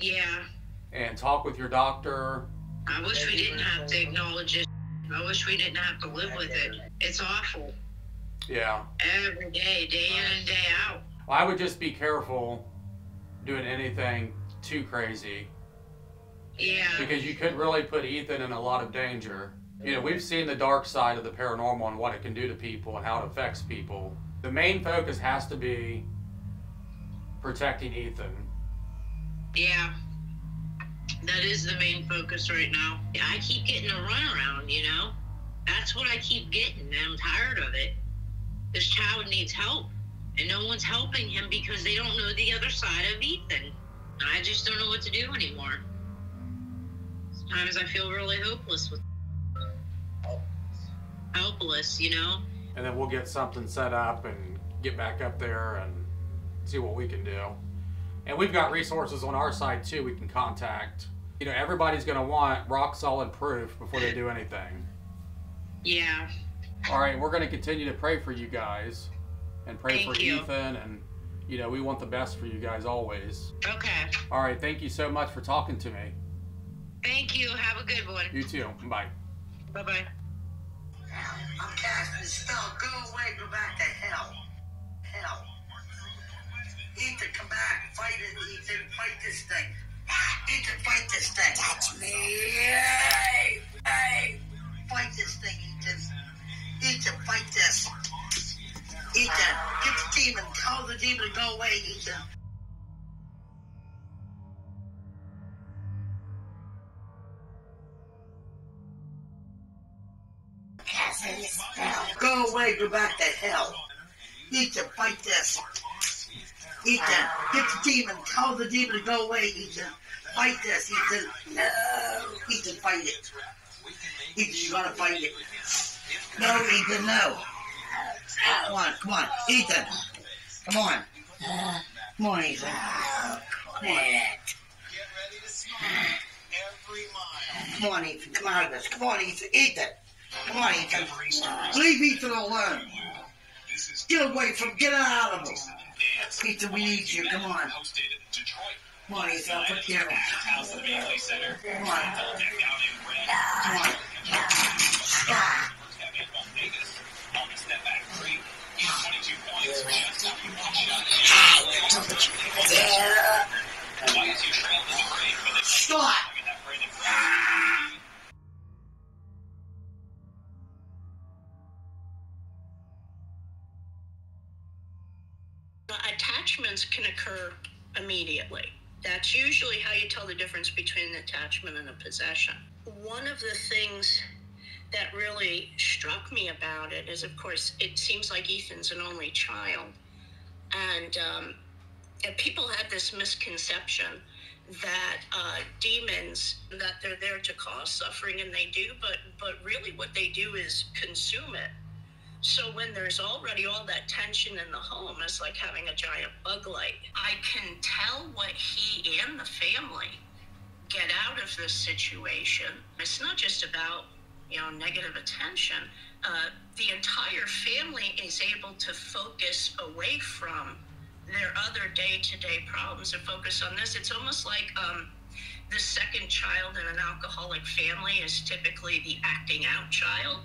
yeah. and talk with your doctor. I wish we didn't have to acknowledge it. I wish we didn't have to live with it. It's awful. Yeah. Every day, day in and day out. I would just be careful doing anything too crazy Yeah. because you could really put Ethan in a lot of danger. You know, we've seen the dark side of the paranormal and what it can do to people and how it affects people. The main focus has to be protecting Ethan. Yeah. That is the main focus right now. I keep getting a runaround, you know? That's what I keep getting. and I'm tired of it. This child needs help. And no one's helping him because they don't know the other side of Ethan. I just don't know what to do anymore. Sometimes I feel really hopeless with helpless, you know? and then we'll get something set up and get back up there and see what we can do. And we've got resources on our side too. We can contact. You know, everybody's going to want rock solid proof before they do anything. Yeah. All right, we're going to continue to pray for you guys and pray Thank for you. Ethan and you know, we want the best for you guys always. Okay. All right, thank you so much for talking to me. Thank you. Have a good one. You too. Bye. Bye bye. I'm casting a spell. Go away. Go back to hell. Hell. Ethan, come back. Fight it, Ethan. Fight this thing. Ethan, fight this thing. That's me. Hey. Hey. Fight this thing, Ethan. Ethan, fight this. Ethan, get the demon. Tell the demon to go away, Ethan. Go away, go back to hell. Ethan, fight this. Ethan, get the demon. Tell the demon to go away, Ethan. Fight this, He Ethan. No. He Ethan, fight it. Ethan, you gotta fight it. No, Ethan, no. Come on, come on. Ethan. Come on. Come on, Ethan. Quit. Come on, Ethan. Come out of this. Come on, Ethan. Ethan. Come on, Ethan. Leave Ethan alone. Get away from. Get out of him. Ethan, we need you. Come on. Come on, Ethan. Put you down. Come on. Come on. Stop. Attachments can occur immediately. That's usually how you tell the difference between an attachment and a possession. One of the things that really struck me about it is, of course, it seems like Ethan's an only child. And, um, and people had this misconception that uh, demons that they're there to cause suffering and they do but but really what they do is consume it so when there's already all that tension in the home it's like having a giant bug light. I can tell what he and the family get out of this situation. It's not just about you know negative attention. Uh, the entire family is able to focus away from their other day-to-day problems and focus on this. It's almost like um, the second child in an alcoholic family is typically the acting out child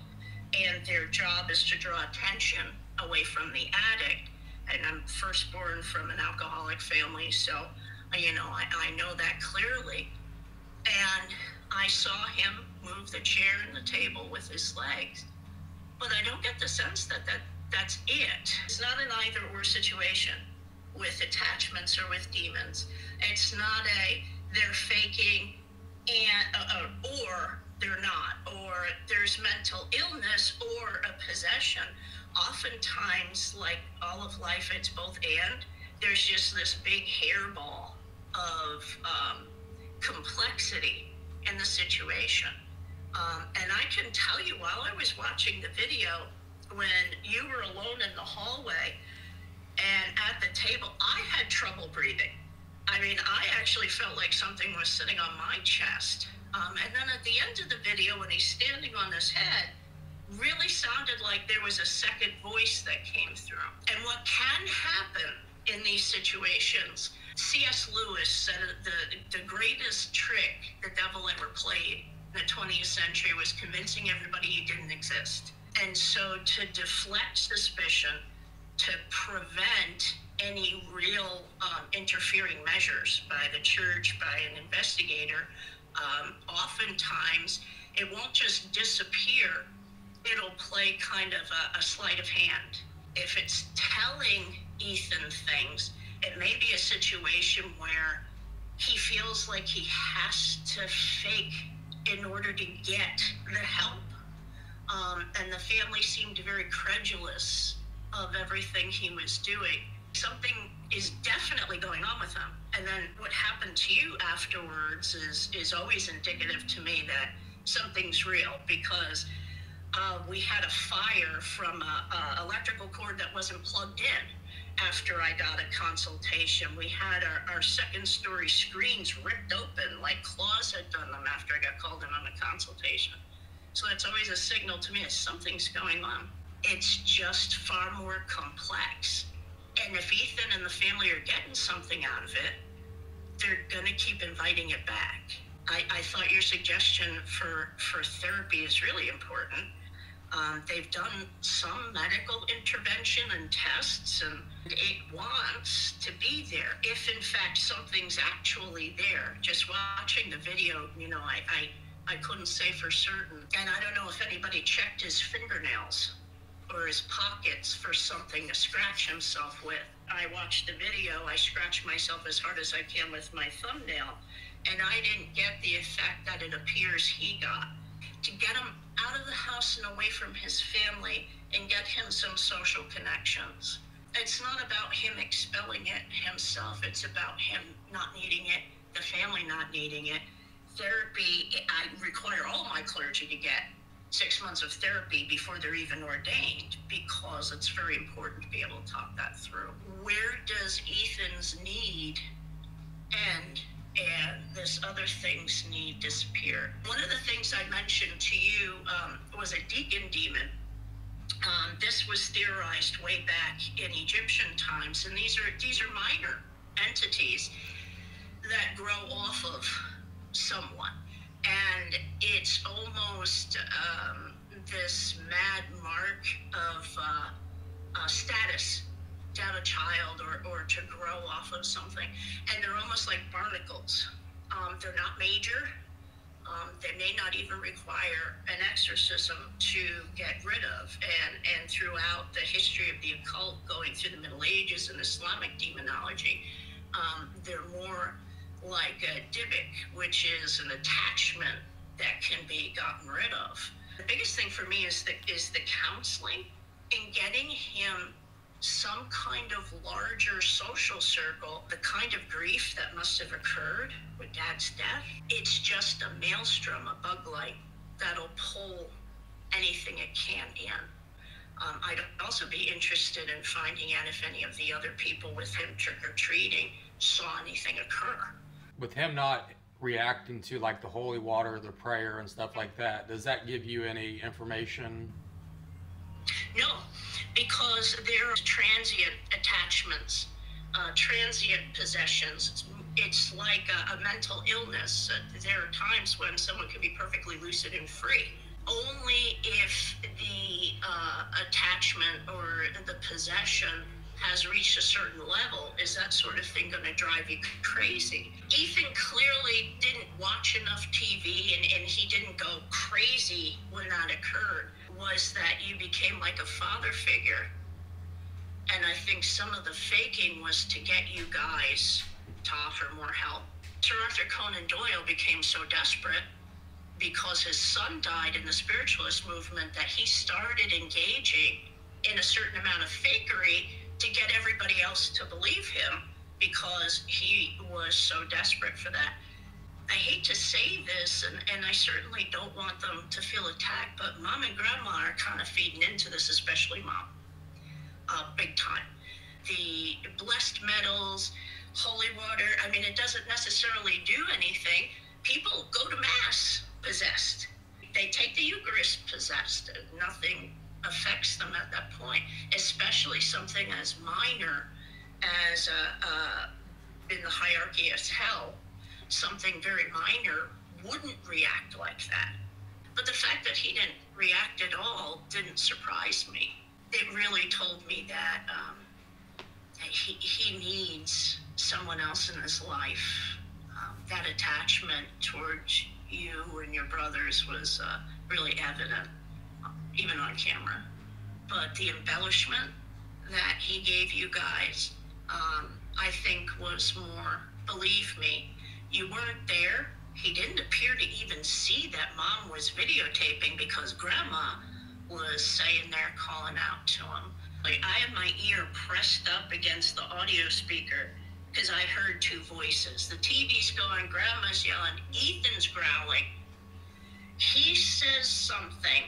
and their job is to draw attention away from the addict. And i'm firstborn from an alcoholic family so you know I, I know that clearly. And i saw him move the chair and the table with his legs. But i don't get the sense that, that that's it. It's not an either or situation with attachments or with demons. It's not a they're faking and uh, uh, or they're not or there's mental illness or a possession. Oftentimes, like all of life, it's both and. There's just this big hairball of um, complexity in the situation. Um, and I can tell you while I was watching the video, when you were alone in the hallway, and at the table, I had trouble breathing. I mean, I actually felt like something was sitting on my chest. Um, and then at the end of the video, when he's standing on his head, really sounded like there was a second voice that came through. And what can happen in these situations, C.S. Lewis said the, the greatest trick the devil ever played in the 20th century was convincing everybody he didn't exist. And so to deflect suspicion, to prevent any real um, interfering measures by the church, by an investigator, um, oftentimes it won't just disappear, it'll play kind of a, a sleight of hand. If it's telling Ethan things, it may be a situation where he feels like he has to fake in order to get the help. Um, and the family seemed very credulous of everything he was doing. Something is definitely going on with them. And then what happened to you afterwards is, is always indicative to me that something's real because uh, we had a fire from an electrical cord that wasn't plugged in after I got a consultation. We had our, our second story screens ripped open like claws had done them after I got called in on a consultation. So that's always a signal to me that something's going on. It's just far more complex. And if Ethan and the family are getting something out of it, they're going to keep inviting it back. I, I, thought your suggestion for, for therapy is really important. Um, they've done some medical intervention and tests, and it wants to be there. If in fact something's actually there, just watching the video, you know, I, I, I couldn't say for certain. And I don't know if anybody checked his fingernails or his pockets for something to scratch himself with. I watched the video, I scratched myself as hard as I can with my thumbnail, and I didn't get the effect that it appears he got. To get him out of the house and away from his family and get him some social connections. It's not about him expelling it himself, it's about him not needing it, the family not needing it. Therapy, I require all my clergy to get six months of therapy before they're even ordained because it's very important to be able to talk that through. Where does Ethan's need end and this other thing's need disappear? One of the things I mentioned to you um, was a deacon demon. Um, this was theorized way back in Egyptian times, and these are these are minor entities that grow off of someone and almost um, this mad mark of uh, uh, status to have a child or, or to grow off of something. And they're almost like barnacles. Um, they're not major, Um, they may not even require an exorcism to get rid of. And, and throughout the history of the occult, going through the Middle Ages and Islamic demonology, um, they're more like a dybbuk, which is an attachment that can be gotten rid of. The biggest thing for me is the, is the counseling and getting him some kind of larger social circle, the kind of grief that must have occurred with dad's death, it's just a maelstrom, a bug light that'll pull anything it can in. Um, I'd also be interested in finding out if any of the other people with him trick or treating saw anything occur. With him not reacting to like the holy water, the prayer, and stuff like that, does that give you any information? No, because there are transient attachments, uh, transient possessions. It's, like a, a mental illness. Uh, there are times when someone can be perfectly lucid and free. Only if the uh, attachment or the possession has reached a certain level is that sort of thing going to drive you crazy. Ethan clearly didn't watch enough TV and, and he didn't go crazy when that occurred was that you became like a father figure. And I think some of the faking was to get you guys to offer more help. Sir Arthur Conan Doyle became so desperate because his son died in the spiritualist movement that he started engaging in a certain amount of fakery to get everybody else to believe him because he was so desperate for that. I hate to say this, and, and I certainly don't want them to feel attacked, but mom and grandma are kind of feeding into this, especially mom, uh, big time. The blessed medals, holy water, I mean, it doesn't necessarily do anything. People go to Mass possessed, they take the Eucharist possessed. Nothing affects them at that point, especially something as minor as uh, uh, in the hierarchy as hell something very minor wouldn't react like that. But the fact that he didn't react at all didn't surprise me. It really told me that um, he, he needs someone else in his life. Um, that attachment towards you and your brothers was uh, really evident, even on camera. But the embellishment that he gave you guys, um, I think, was more, believe me, you weren't there. He didn't appear to even see that mom was videotaping because grandma was saying there, calling out to him. Like I had my ear pressed up against the audio speaker because I heard two voices. The TV's going, grandma's yelling, Ethan's growling. He says something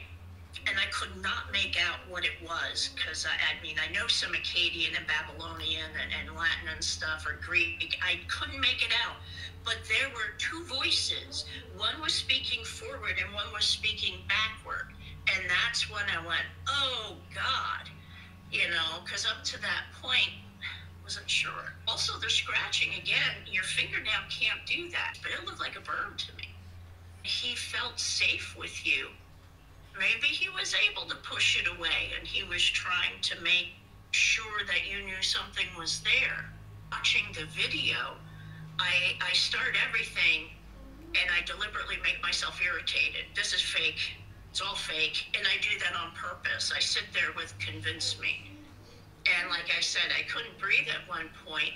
and I could not make out what it was because I, I, mean I know some Akkadian and Babylonian and, and Latin and stuff or Greek. I couldn't make it out, but there were two voices. One was speaking forward and one was speaking backward, and that's when I went, "Oh God," you know, because up to that point. Wasn't sure. Also, they're scratching again. Your fingernail can't do that, but it looked like a burn to me. He felt safe with you maybe he was able to push it away and he was trying to make sure that you knew something was there. Watching the video, I, I start everything and I deliberately make myself irritated. This is fake. It's all fake. And I do that on purpose. I sit there with convince me. And like I said, I couldn't breathe at one point.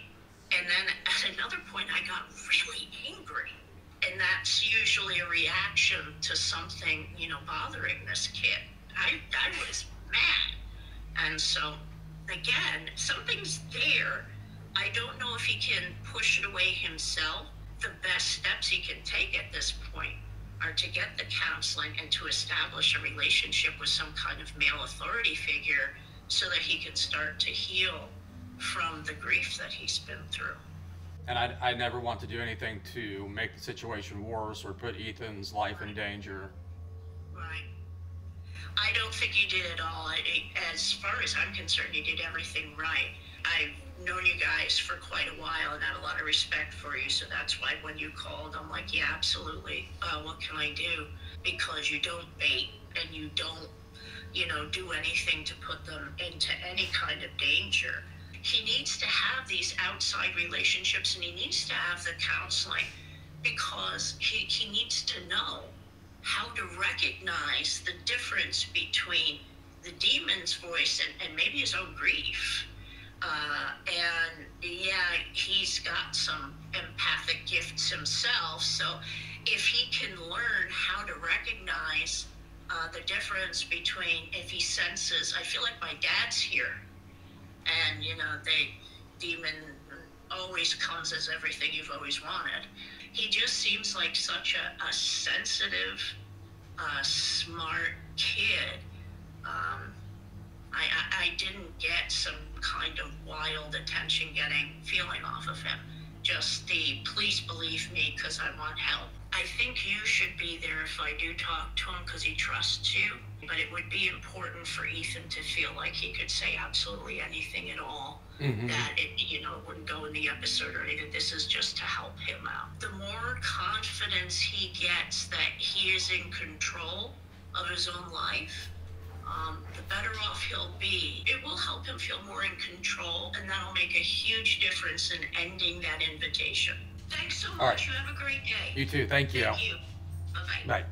And then at another point, I got really angry and that's usually a reaction to something you know bothering this kid. I i was mad. And so again something's there. I don't know if he can push it away himself. The best steps he can take at this point are to get the counseling and to establish a relationship with some kind of male authority figure so that he can start to heal from the grief that he's been through and I, I never want to do anything to make the situation worse or put Ethan's life in danger. Right. I don't think you did at all. As far as I'm concerned, you did everything right. I've known you guys for quite a while and have a lot of respect for you. So that's why when you called, I'm like, yeah, absolutely. Uh, what can I do? Because you don't bait and you don't, you know, do anything to put them into any kind of danger he needs to have these outside relationships and he needs to have the counseling because he, he needs to know how to recognize the difference between the demon's voice and, and maybe his own grief. Uh, and yeah, he's got some empathic gifts himself. So if he can learn how to recognize uh, the difference between if he senses, I feel like my dad's here, and you know, they demon always comes as everything you've always wanted. He just seems like such a, a sensitive, uh, smart kid. Um, I, I, I didn't get some kind of wild attention getting feeling off of him. Just the please believe me because I want help. I think you should be there if I do talk to him because he trusts you. But it would be important for Ethan to feel like he could say absolutely anything at all. Mhm. That it, you know, wouldn't go in the episode or anything. This is just to help him out. The more confidence he gets that he is in control of his own life, um, the better off he'll be. It will help him feel more in control, and that'll make a huge difference in ending that invitation. Thanks so much. Right. You have a great day. You too. Thank you. Thank you. Bye bye. Bye.